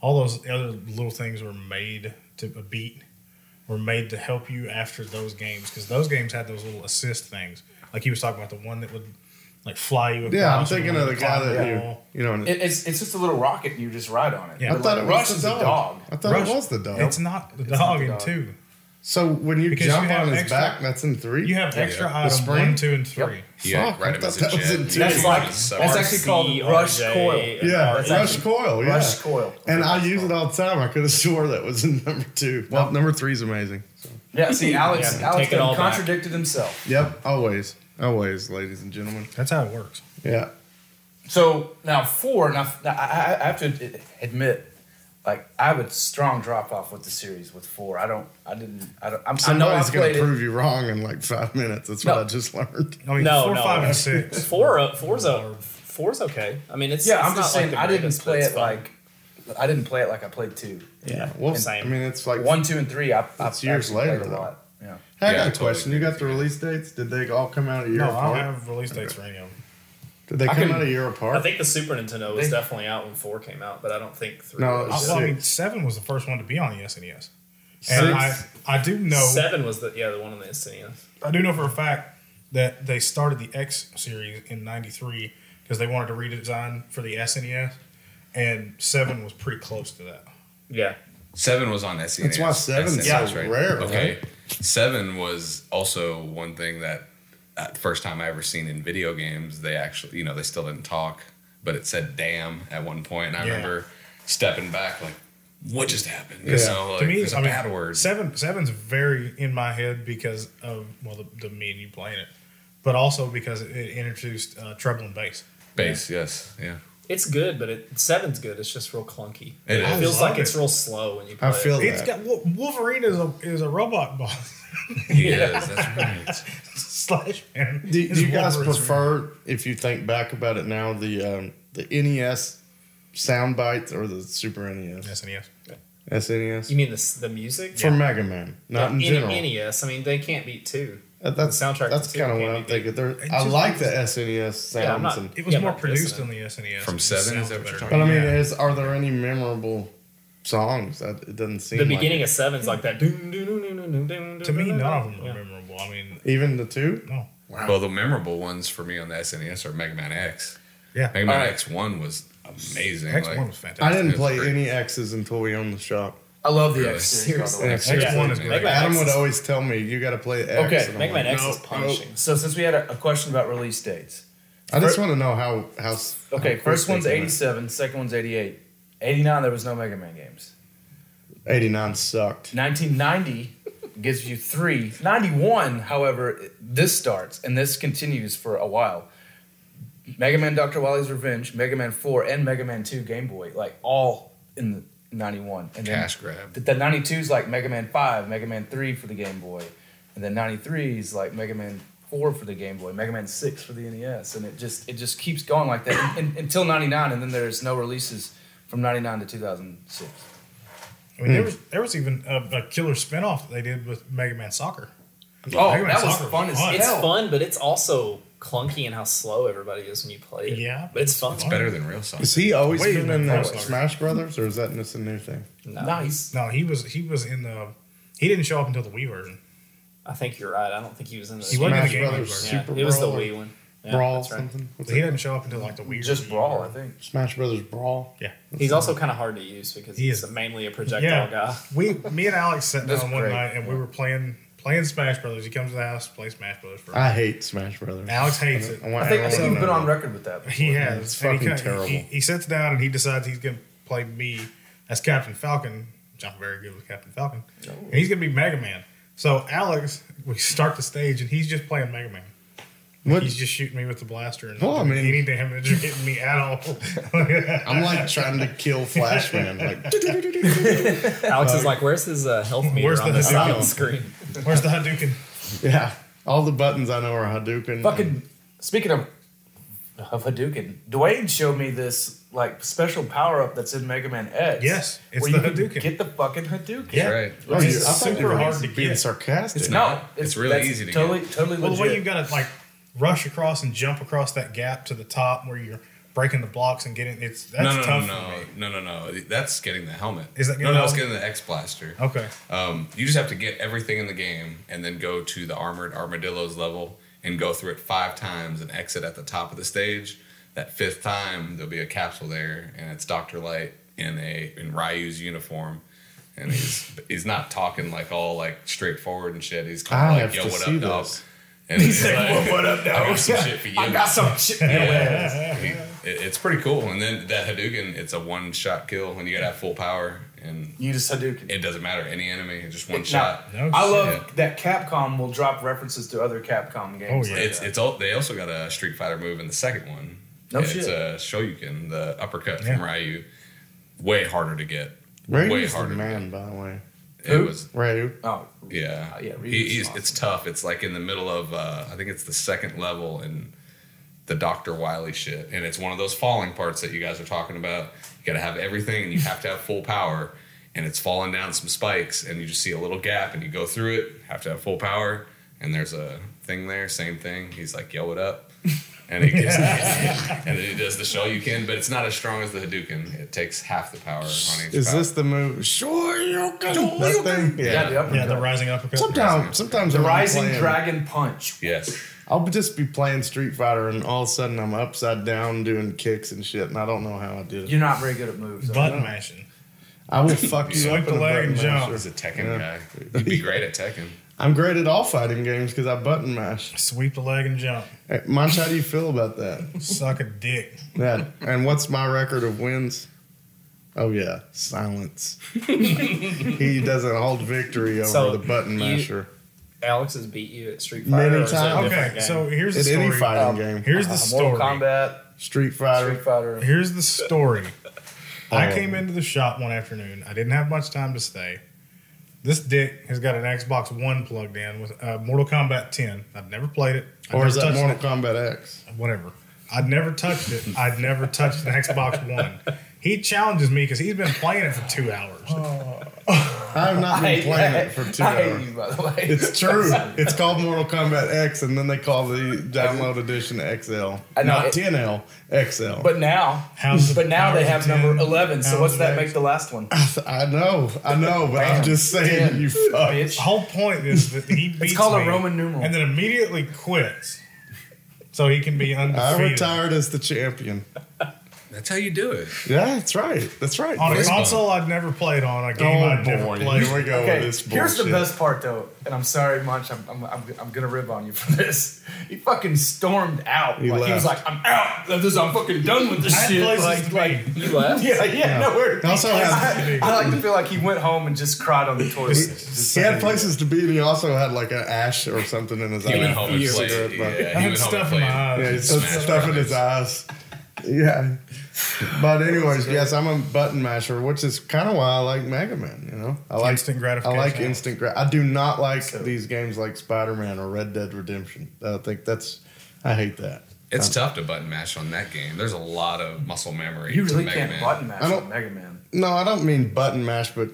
Speaker 3: all those other little things were made to beat, were made to help you after those games because those games had those little assist things. Like he was talking about the one that would like fly you.
Speaker 2: Yeah, I'm thinking of the guy that you you know.
Speaker 1: It, it's it's just a little rocket and you just ride on it.
Speaker 3: Yeah.
Speaker 2: I
Speaker 1: But,
Speaker 2: thought
Speaker 1: like,
Speaker 2: it
Speaker 1: Rush
Speaker 2: was the
Speaker 1: a
Speaker 2: dog.
Speaker 1: dog.
Speaker 2: I thought
Speaker 3: Rush-
Speaker 2: it was the dog.
Speaker 3: It's not the
Speaker 1: It's not
Speaker 3: dog
Speaker 1: the
Speaker 3: in two.
Speaker 2: so when you
Speaker 3: Because
Speaker 2: jump
Speaker 3: you
Speaker 2: on his
Speaker 3: extra-
Speaker 2: back, that's in three.
Speaker 3: You have extra
Speaker 5: The
Speaker 3: items
Speaker 2: spring?
Speaker 3: one, two, and three.
Speaker 5: Yeah,
Speaker 2: Fuck,
Speaker 5: ride
Speaker 2: I thought that was in two.
Speaker 1: That's like-
Speaker 5: so-
Speaker 1: that's actually called Rush Coil.
Speaker 2: Yeah,
Speaker 1: That's
Speaker 2: Rush Coil. Yeah.
Speaker 1: Rush Coil.
Speaker 2: And I use it all the time. I could have swore that was in number two. Well, number three is amazing. So.
Speaker 1: Yeah, see, Alex,
Speaker 4: Yeah,
Speaker 1: Alex
Speaker 4: take back.
Speaker 1: contradicted himself.
Speaker 2: Yep, always, always, ladies and gentlemen.
Speaker 3: That's how it works.
Speaker 2: Yeah,
Speaker 1: So now four. Now, now I, I I have to admit, like I have a strong drop off with the series with four. I don't. I didn't. I don't. I'm, I know I
Speaker 2: somebody's gonna
Speaker 1: played it.
Speaker 2: prove you wrong in like five minutes. That's what I just learned.
Speaker 3: I mean,
Speaker 4: No,
Speaker 3: four,
Speaker 4: no.
Speaker 3: five, and six.
Speaker 4: Four, uh, four's a, four's okay. I mean, it's
Speaker 1: Yeah,
Speaker 4: it's
Speaker 1: I'm just
Speaker 4: not
Speaker 1: saying
Speaker 4: like
Speaker 1: I didn't play it
Speaker 4: fun.
Speaker 1: like I didn't play it like I played two.
Speaker 2: Yeah. Well,
Speaker 4: Same.
Speaker 2: I mean, it's like
Speaker 1: One, two, and three. I, I
Speaker 2: It's years
Speaker 1: actually played
Speaker 2: later,
Speaker 1: a
Speaker 2: though.
Speaker 1: lot. Yeah.
Speaker 2: Hey, I
Speaker 5: Yeah,
Speaker 2: got a
Speaker 5: totally
Speaker 2: question. You got the release dates? Did they all come out a year
Speaker 3: No, I don't have release dates for any of them.
Speaker 2: Did they
Speaker 1: I
Speaker 2: come
Speaker 1: can-
Speaker 2: out a year apart?
Speaker 4: I think the Super Nintendo was
Speaker 1: They-
Speaker 4: definitely out when four came out, but I don't think three.
Speaker 2: No,
Speaker 4: was.
Speaker 3: I, well, I mean, seven was the first one to be on the SNES, and I,
Speaker 2: Six.
Speaker 3: I do know
Speaker 4: Seven was the yeah the one on the SNES.
Speaker 3: I do know for a fact that they started the X series in '93 because they wanted to redesign for the SNES, and seven was pretty close to that.
Speaker 4: Yeah,
Speaker 5: Seven was on SNES.
Speaker 2: That's why seven's
Speaker 5: SNES,
Speaker 2: so rare,
Speaker 5: Okay, seven was also one thing that uh, first time I ever seen in video games. They actually, you know, they still didn't talk, but it said "damn" at one point, and I
Speaker 3: Yeah.
Speaker 5: remember stepping back like, "What just happened?"
Speaker 2: Yeah.
Speaker 5: So like,
Speaker 3: to me,
Speaker 5: there's a
Speaker 3: I mean,
Speaker 5: bad word.
Speaker 3: seven seven's very in my head because of well, the, the me and you playing it, but also because it, it introduced uh, treble and bass.
Speaker 5: Bass, yes, yeah.
Speaker 4: It's good, but it seven's good. It's just real clunky.
Speaker 5: It
Speaker 4: It,
Speaker 5: is.
Speaker 4: feels like
Speaker 3: love
Speaker 4: it's real slow when you play. It.
Speaker 2: I feel
Speaker 4: it.
Speaker 3: It's
Speaker 2: that.
Speaker 3: got Wolverine is a is a robot boss
Speaker 5: He is. That's right.
Speaker 3: slash man.
Speaker 2: Do, do you guys
Speaker 3: Wolverine's
Speaker 2: prefer, if you think back about it now, the um, the NES sound bites or the Super E NES?
Speaker 3: SNES.
Speaker 2: SNES?
Speaker 4: You mean the the music?
Speaker 2: For Mega Man, not in
Speaker 4: N-
Speaker 2: general.
Speaker 4: NES. I mean, they can't beat two.
Speaker 2: That's
Speaker 4: The soundtrack
Speaker 2: That's kind of what I'm thinking. There, I
Speaker 3: just-
Speaker 2: like the SNES sounds,
Speaker 4: Yeah, I'm not-
Speaker 2: and,
Speaker 3: It was
Speaker 4: Yeah,
Speaker 3: more produced
Speaker 4: listen.
Speaker 3: on the SNES.
Speaker 5: From
Speaker 3: It
Speaker 5: seven, is that what you're
Speaker 2: but I mean,
Speaker 3: Yeah.
Speaker 2: is are there any memorable songs? That it doesn't seem.
Speaker 4: The beginning
Speaker 2: it.
Speaker 4: of seven's like that.
Speaker 3: To me, none of them are
Speaker 4: Yeah.
Speaker 3: memorable. I mean,
Speaker 2: even the two.
Speaker 3: no. Wow.
Speaker 5: Well, the memorable ones for me on the SNES are Mega Man X.
Speaker 3: Yeah.
Speaker 5: Mega Man
Speaker 1: Alright.
Speaker 5: X One was amazing.
Speaker 3: X
Speaker 5: like,
Speaker 3: one was fantastic.
Speaker 2: I didn't play
Speaker 5: great.
Speaker 2: any X's until we owned the shop.
Speaker 1: I love the
Speaker 5: Really?
Speaker 1: X series. by the way.
Speaker 2: Yeah,
Speaker 3: X
Speaker 2: seriously.
Speaker 3: one is
Speaker 5: man.
Speaker 3: great.
Speaker 2: Adam
Speaker 4: X
Speaker 2: would
Speaker 4: is-
Speaker 2: always tell me, "You got to play X."
Speaker 1: Okay,
Speaker 4: Mega Man
Speaker 2: like,
Speaker 4: X
Speaker 2: "No,
Speaker 4: is punishing.
Speaker 1: So since we had a, a question about release dates,
Speaker 2: no." I just want to know how how.
Speaker 1: okay,
Speaker 2: how
Speaker 1: first one's
Speaker 2: came out.
Speaker 1: 87, second one's 88. 89, there was no Mega Man games.
Speaker 2: 89 sucked.
Speaker 1: 1990 gives you three. 91, however, this starts and this continues for a while. Mega Man Dr. Wily's Revenge, Mega Man 4, and Mega Man 2 Game Boy, like all in the 91. And then
Speaker 5: Cash grab.
Speaker 1: the, the 92 is like Mega Man 5, Mega Man 3 for the Game Boy. And then 93 is like Mega Man 4 for the Game Boy, Mega Man 6 for the NES. And it just it just keeps going like that in- in- until 99, and then there's no releases from 99 to 2006.
Speaker 3: I mean, there was there was even a, a killer spinoff that they did with Mega Man Soccer.
Speaker 1: Oh,
Speaker 3: Mega Man
Speaker 1: that was
Speaker 3: Soccer
Speaker 1: fun
Speaker 3: was
Speaker 1: as
Speaker 3: fun.
Speaker 4: It's fun, but it's also clunky and how slow everybody is when you play it.
Speaker 3: Yeah.
Speaker 4: but it's fun.
Speaker 3: It's
Speaker 5: Better than real songs.
Speaker 2: Is he always
Speaker 3: Way
Speaker 2: been in uh. Smash Brothers, or is that just a new thing?
Speaker 4: No,
Speaker 1: Nice.
Speaker 3: No, he was he was in the. He didn't show up until the Wii version.
Speaker 4: I think you're right. I don't think he was in the.
Speaker 3: He wasn't in the
Speaker 2: Smash
Speaker 3: Game
Speaker 2: Brothers
Speaker 4: yeah,
Speaker 2: Super
Speaker 4: it was the
Speaker 2: Brawl
Speaker 4: Wii one. Yeah,
Speaker 2: Brawl
Speaker 4: that's right.
Speaker 2: something? What's
Speaker 3: He
Speaker 2: it?
Speaker 3: didn't show up until like the Wii.
Speaker 1: Just
Speaker 3: version.
Speaker 1: Brawl, I think.
Speaker 2: Smash Brothers Brawl.
Speaker 3: Yeah.
Speaker 4: He's also kind of hard to use because
Speaker 3: He
Speaker 4: he's
Speaker 3: is.
Speaker 4: mainly a projectile
Speaker 3: Yeah.
Speaker 4: guy.
Speaker 3: We, me and Alex sat down one
Speaker 1: great.
Speaker 3: night and we were playing playing Smash Brothers. He comes to the house, play Smash Brothers for.
Speaker 2: I hate Smash Brothers.
Speaker 3: Alex hates it.
Speaker 2: I, want
Speaker 1: I think, I
Speaker 2: everyone
Speaker 1: think you've been on record with that.
Speaker 3: He
Speaker 1: before.
Speaker 3: has.
Speaker 2: It's
Speaker 3: And he
Speaker 2: fucking
Speaker 3: kinda-
Speaker 2: terrible.
Speaker 3: He, he sits down and he decides he's going to play me as Captain Falcon, which I'm very good with Captain Falcon.
Speaker 2: Oh.
Speaker 3: And he's going to be Mega Man. So Alex, we start the stage and he's just playing Mega Man.
Speaker 2: What?
Speaker 3: He's just shooting me with the blaster and
Speaker 2: Well, I
Speaker 3: not
Speaker 2: mean-
Speaker 3: any damage or hitting me at all.
Speaker 2: I'm like trying to kill Flashman. Like,
Speaker 4: Alex is like, "Where's his uh, health meter
Speaker 3: Where's
Speaker 4: on
Speaker 3: the
Speaker 4: the side of
Speaker 2: Hadouken?
Speaker 4: the screen?"
Speaker 3: Where's the Hadouken?
Speaker 2: yeah, all the buttons I know are Hadouken.
Speaker 1: Fucking speaking of of Hadouken, Dwayne showed me this like special power up that's in Mega Man X.
Speaker 3: Yes, it's
Speaker 1: where
Speaker 3: the
Speaker 1: you can
Speaker 3: Hadouken.
Speaker 1: Get the fucking Hadouken.
Speaker 3: Yeah.
Speaker 5: Right.
Speaker 2: Oh, you, I
Speaker 3: It's
Speaker 2: thought you
Speaker 3: super
Speaker 2: were
Speaker 3: hard to
Speaker 2: being
Speaker 3: get.
Speaker 2: sarcastic.
Speaker 5: It's
Speaker 1: No,
Speaker 5: not. It's really easy to
Speaker 1: totally,
Speaker 5: get.
Speaker 1: Totally totally.
Speaker 3: Well, the way you got to like rush across and jump across that gap to the top where you're breaking the blocks and getting it's that's
Speaker 5: no, no,
Speaker 3: tough
Speaker 5: no,
Speaker 3: for me.
Speaker 5: no, no, no, no. That's getting the helmet.
Speaker 3: Is that
Speaker 5: no,
Speaker 3: getting
Speaker 5: no?
Speaker 3: the
Speaker 5: It's getting the X blaster.
Speaker 3: Okay.
Speaker 5: Um, you just have to get everything in the game and then go to the armored armadillos level and go through it five times and exit at the top of the stage. That fifth time, there'll be a capsule there, and it's Doctor Light in a in Ryu's uniform, and he's he's not talking like all like straightforward and shit. He's kind of like, "Yo, what up, dog?" And he's like,
Speaker 1: "What- what up,
Speaker 5: I got some shit for you.
Speaker 1: I got some shit. for your ass.
Speaker 5: He- it- it's pretty cool. And then that Hadouken, it's a one shot kill, and you gotta have full power, and
Speaker 1: You just Hadouken.
Speaker 5: it doesn't matter any enemy, it's just one
Speaker 1: Now,
Speaker 5: shot.
Speaker 3: No
Speaker 1: I
Speaker 3: shit.
Speaker 1: love that Capcom will drop references to other Capcom games.
Speaker 3: Oh, yeah.
Speaker 1: like
Speaker 5: It's
Speaker 1: that.
Speaker 5: it's all, they also got a Street Fighter move in the second one.
Speaker 1: No
Speaker 5: it's
Speaker 1: shit.
Speaker 5: a Shoryuken, the uppercut
Speaker 3: Yeah.
Speaker 5: from Ryu. Way harder to get.
Speaker 2: Ryu's
Speaker 5: way
Speaker 2: the
Speaker 5: harder. to
Speaker 2: man, by the way.
Speaker 5: It
Speaker 1: Who?
Speaker 5: was
Speaker 2: Ryu.
Speaker 1: oh
Speaker 5: yeah.
Speaker 1: Uh, yeah,
Speaker 5: He- he's,
Speaker 1: awesome.
Speaker 5: it's tough. It's like in the middle of uh, I think it's the second level and the Dr. Wily shit. And it's one of those falling parts that you guys are talking about. You gotta have everything and you have to have full power. And it's falling down some spikes and you just see a little gap and you go through it, have to have full power. And there's a thing there, same thing. He's like, yo, what up? And it gets, and then he does the show you can, but it's not as strong as the Hadouken. It takes half the power on each
Speaker 2: Is
Speaker 5: power.
Speaker 2: this the move? Sure, you can. That thing?
Speaker 1: Yeah, the
Speaker 2: Yeah.
Speaker 1: uppercut.
Speaker 3: Yeah, the rising uppercut.
Speaker 2: Sometimes, sometimes
Speaker 1: The
Speaker 2: when I'm
Speaker 1: rising dragon punch.
Speaker 5: Yes.
Speaker 2: I'll just be playing Street Fighter, and all of a sudden I'm upside down doing kicks and shit, and I don't know how I did it.
Speaker 1: You're not very good at moves. though.
Speaker 3: Button mashing.
Speaker 2: I will fuck you
Speaker 3: Swipe
Speaker 2: up
Speaker 3: the
Speaker 2: in a
Speaker 3: leg
Speaker 2: button
Speaker 3: and jump.
Speaker 2: masher.
Speaker 5: He's a Tekken
Speaker 2: Yeah.
Speaker 5: guy. you'd be great at Tekken.
Speaker 2: I'm great at all fighting games because I button mash.
Speaker 3: Sweep the leg and jump.
Speaker 2: Hey, Munch, how do you feel about that?
Speaker 3: Suck a dick.
Speaker 2: Yeah. And what's my record of wins? Oh yeah, silence. he doesn't hold victory over
Speaker 4: So,
Speaker 2: the button
Speaker 4: you-
Speaker 2: masher
Speaker 4: Alex has beat you at Street
Speaker 2: Many
Speaker 4: Fighter. or is it a
Speaker 2: times.
Speaker 3: Okay,
Speaker 4: game?
Speaker 3: so here's the
Speaker 2: at
Speaker 3: story.
Speaker 2: any fighting
Speaker 1: Um,
Speaker 2: game.
Speaker 3: Here's the
Speaker 1: Uh,
Speaker 3: story.
Speaker 1: Mortal Kombat,
Speaker 2: Street Fighter.
Speaker 1: Street Fighter.
Speaker 3: Here's the story. I
Speaker 2: Oh.
Speaker 3: came into the shop one afternoon. I didn't have much time to stay. This dick has got an Xbox One plugged in with uh, Mortal Kombat 10. I've never played it. I've
Speaker 2: Or
Speaker 3: never
Speaker 2: is that
Speaker 3: touched
Speaker 2: Mortal
Speaker 3: it.
Speaker 2: Kombat X?
Speaker 3: Whatever. I'd never touched it. I'd never touched an Xbox One. He challenges me because he's been playing it for two hours. Oh.
Speaker 2: I have not been playing it for two
Speaker 1: I hate
Speaker 2: hours.
Speaker 1: you, by the way.
Speaker 2: It's true. It's called Mortal Kombat X, and then they call the download edition XL.
Speaker 1: I know,
Speaker 2: Not
Speaker 1: it-
Speaker 2: 10L, XL.
Speaker 1: But now,
Speaker 3: How's the
Speaker 1: but now they have
Speaker 3: the
Speaker 1: number eleven. So
Speaker 3: How's
Speaker 1: what's that
Speaker 3: X?
Speaker 1: make the last one?
Speaker 2: I know, I know, but I'm just saying,
Speaker 1: Ten.
Speaker 2: you fuck.
Speaker 1: Bitch.
Speaker 3: The whole point is that he beats It's
Speaker 1: called a Roman numeral.
Speaker 3: and then immediately quits, so he can be undefeated.
Speaker 2: I retired as the champion.
Speaker 5: That's how you do it.
Speaker 2: Yeah, that's right. That's right.
Speaker 3: On a
Speaker 5: Baseball.
Speaker 3: console I've never played on, a game
Speaker 2: oh
Speaker 3: I'd never
Speaker 2: boy,
Speaker 3: played.
Speaker 2: here we go
Speaker 1: Okay,
Speaker 2: with this
Speaker 1: here's the best part though, and I'm sorry, Munch. I'm, I'm, I'm, I'm gonna rib on you for this. He fucking stormed out.
Speaker 2: He
Speaker 1: like, he was like, "I'm out. This, I'm fucking done with this
Speaker 3: I had
Speaker 1: shit."
Speaker 3: places
Speaker 1: Like,
Speaker 3: to
Speaker 1: like,
Speaker 3: be.
Speaker 4: You left?
Speaker 1: yeah, yeah, no, we're,
Speaker 2: He also had
Speaker 1: I, I like to feel like he went home and just cried on the toilet.
Speaker 2: he,
Speaker 1: Just
Speaker 2: he had
Speaker 1: saying.
Speaker 2: places to be, and he also had like an ash or something in his
Speaker 5: He
Speaker 2: eye.
Speaker 5: went home and
Speaker 4: Years
Speaker 5: played. Yeah, he
Speaker 3: I had
Speaker 5: went home
Speaker 3: stuff
Speaker 5: and
Speaker 3: in my
Speaker 5: played.
Speaker 3: eyes.
Speaker 2: Yeah, he's
Speaker 5: Smash
Speaker 2: stuff in his
Speaker 5: Brothers.
Speaker 2: eyes. Yeah. But anyways, yes, I'm a button masher, which is kind of why I like Mega Man. You know, I like
Speaker 3: Instant gratification.
Speaker 2: I like instant. Gra- I do not like
Speaker 1: So-
Speaker 2: these games like Spider Man or Red Dead Redemption. I think that's I hate that.
Speaker 5: It's tough to button mash on that game. There's a lot of muscle memory.
Speaker 1: You
Speaker 5: to
Speaker 1: really
Speaker 5: Mega
Speaker 1: can't
Speaker 5: Man.
Speaker 1: button mash on Mega Man.
Speaker 2: No, I don't mean button mash, but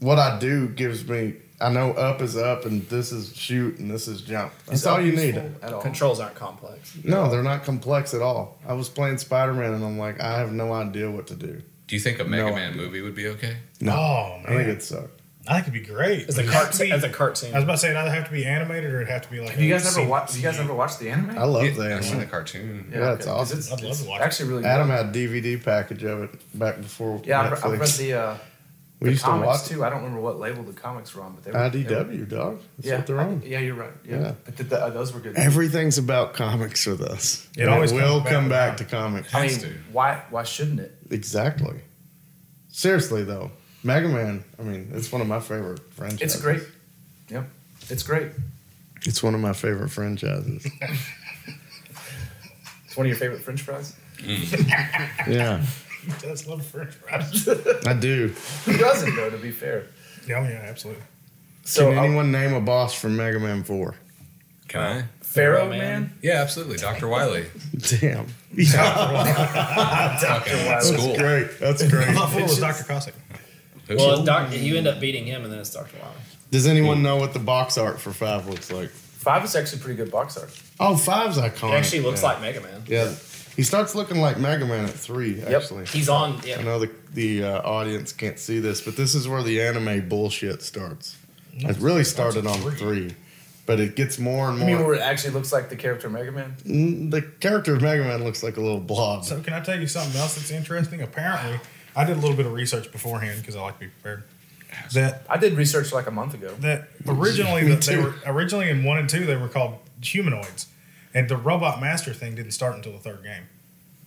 Speaker 2: what I do gives me. I know up is up and this is shoot and this is jump. That's
Speaker 1: Is
Speaker 2: all you need.
Speaker 1: At all.
Speaker 4: Controls aren't complex.
Speaker 2: No, they're not complex at all. I was playing Spider Man and I'm like, I have no idea what to do.
Speaker 5: Do you think a Mega
Speaker 2: No
Speaker 5: Man
Speaker 2: idea.
Speaker 5: movie would be okay?
Speaker 2: No,
Speaker 3: Oh,
Speaker 2: I think
Speaker 3: man.
Speaker 2: it sucked.
Speaker 3: I think it'd be great.
Speaker 4: As a
Speaker 3: It'd have to
Speaker 4: cartoon.
Speaker 3: be-
Speaker 4: As a cartoon.
Speaker 3: I was about to say it either have to be animated or it'd have to be like.
Speaker 1: Have you guys
Speaker 3: a
Speaker 1: ever watched? You guys ever watched the anime?
Speaker 2: I love
Speaker 5: Yeah,
Speaker 2: the
Speaker 5: I've seen the cartoon.
Speaker 2: Yeah, it's
Speaker 1: 'cause
Speaker 2: awesome.
Speaker 1: It's,
Speaker 3: I'd love
Speaker 1: it's
Speaker 3: to watch
Speaker 1: actually really
Speaker 2: Adam
Speaker 1: good.
Speaker 2: had DVD package of it back before
Speaker 1: Yeah, I've,
Speaker 2: Netflix.
Speaker 1: I've read the, uh,
Speaker 2: we
Speaker 1: the
Speaker 2: used to watch
Speaker 1: too. I don't remember what label the comics were on, but they were they were-
Speaker 2: IDW, dog. That's
Speaker 1: Yeah,
Speaker 2: what they're on.
Speaker 1: yeah, you're right. Yeah,
Speaker 2: Yeah.
Speaker 1: But th- th- uh, those were good.
Speaker 2: Everything's about comics with us.
Speaker 3: It always
Speaker 2: will
Speaker 3: back
Speaker 2: come back to
Speaker 3: comics.
Speaker 2: comics.
Speaker 1: I mean,
Speaker 5: to.
Speaker 1: why? Why shouldn't it?
Speaker 2: Exactly. Seriously though, Mega Man. I mean, it's one of my favorite franchises.
Speaker 1: It's great. Yep, it's great.
Speaker 2: It's one of my favorite franchises.
Speaker 1: It's one of your favorite French fries.
Speaker 2: yeah,
Speaker 3: He does love French fries.
Speaker 2: I do.
Speaker 1: Who doesn't though? To be fair.
Speaker 3: yeah, yeah, absolutely.
Speaker 1: So
Speaker 2: Can
Speaker 1: uh,
Speaker 2: anyone name a boss from Mega Man Four?
Speaker 5: Can I?
Speaker 1: Pharaoh
Speaker 4: Pharaoh
Speaker 1: man.
Speaker 4: Man?
Speaker 5: Yeah, absolutely. Dr. Wily.
Speaker 2: Damn,
Speaker 5: Fucking
Speaker 1: Wily.
Speaker 5: school.
Speaker 2: great. That's great.
Speaker 3: thought four was Dr. Cossack.
Speaker 4: well, doc, you end up beating him, and then it's Doctor Wily.
Speaker 2: Does anyone know what the box art for Five looks like?
Speaker 1: Five is actually pretty good box art.
Speaker 2: Oh, Five's iconic.
Speaker 4: He actually looks
Speaker 2: yeah.
Speaker 4: like Mega Man.
Speaker 2: Yeah, he starts looking like Mega Man at three. Actually,
Speaker 4: He's on.
Speaker 2: I know the the uh, audience can't see this, but this is where the anime bullshit starts. It really started on three, but it gets more and
Speaker 1: I mean,
Speaker 2: more.
Speaker 1: where it actually looks like the character Mega Man.
Speaker 2: Mm, the character of Mega Man looks like a little blob.
Speaker 3: So can I tell you something else that's interesting? Apparently, I did a little bit of research beforehand because I like to be prepared. That
Speaker 1: I did research like a month ago.
Speaker 3: that originally
Speaker 2: Me
Speaker 3: that they were originally in one and two they were called humanoids, and the robot master thing didn't start until the third game.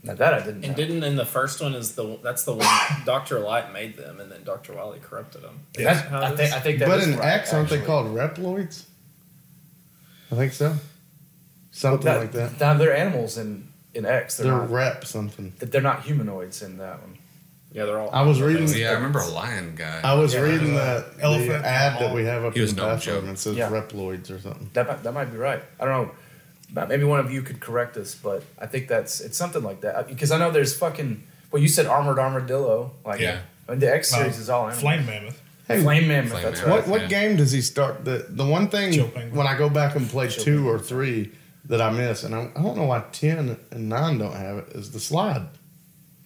Speaker 1: Now that I didn't.
Speaker 4: And
Speaker 1: know.
Speaker 4: didn't in the first one is the that's the one Doctor Light made them, and then Doctor Wily corrupted them. Is
Speaker 1: That's-
Speaker 4: how
Speaker 1: I think. I think that
Speaker 2: but in
Speaker 1: right,
Speaker 2: X, aren't they called Reploids? I think so. Something
Speaker 1: That-
Speaker 2: like that.
Speaker 1: Now they're animals in in X. They're,
Speaker 2: They're
Speaker 1: not.
Speaker 2: rep something.
Speaker 1: They're not humanoids in that one.
Speaker 4: yeah, they're all.
Speaker 2: I was reading.
Speaker 5: Oh, yeah, I remember a lion guy.
Speaker 2: I was
Speaker 1: Yeah.
Speaker 2: reading uh, the,
Speaker 3: Elephant
Speaker 2: the ad that we have up
Speaker 5: He
Speaker 2: in
Speaker 5: was
Speaker 2: the
Speaker 5: no
Speaker 2: bathroom.
Speaker 5: joke.
Speaker 2: It says
Speaker 1: Yeah.
Speaker 2: Reploids or something.
Speaker 1: That might, that might be right. I don't know. Maybe one of you could correct us, but I think that's it's something like that because I know there's fucking. Well, you said armored armadillo, like
Speaker 5: Yeah.
Speaker 1: And the X series is all animal.
Speaker 3: Flame Mammoth.
Speaker 2: Hey,
Speaker 1: Flame mammoth.
Speaker 5: Flame
Speaker 1: that's
Speaker 5: mammoth.
Speaker 1: right.
Speaker 2: What what
Speaker 5: Yeah.
Speaker 2: game does he start? The the one thing when I go back and play
Speaker 1: Chill
Speaker 2: two
Speaker 1: Penguin.
Speaker 2: or three that I miss, and I, I don't know why ten and nine don't have it, is the slide.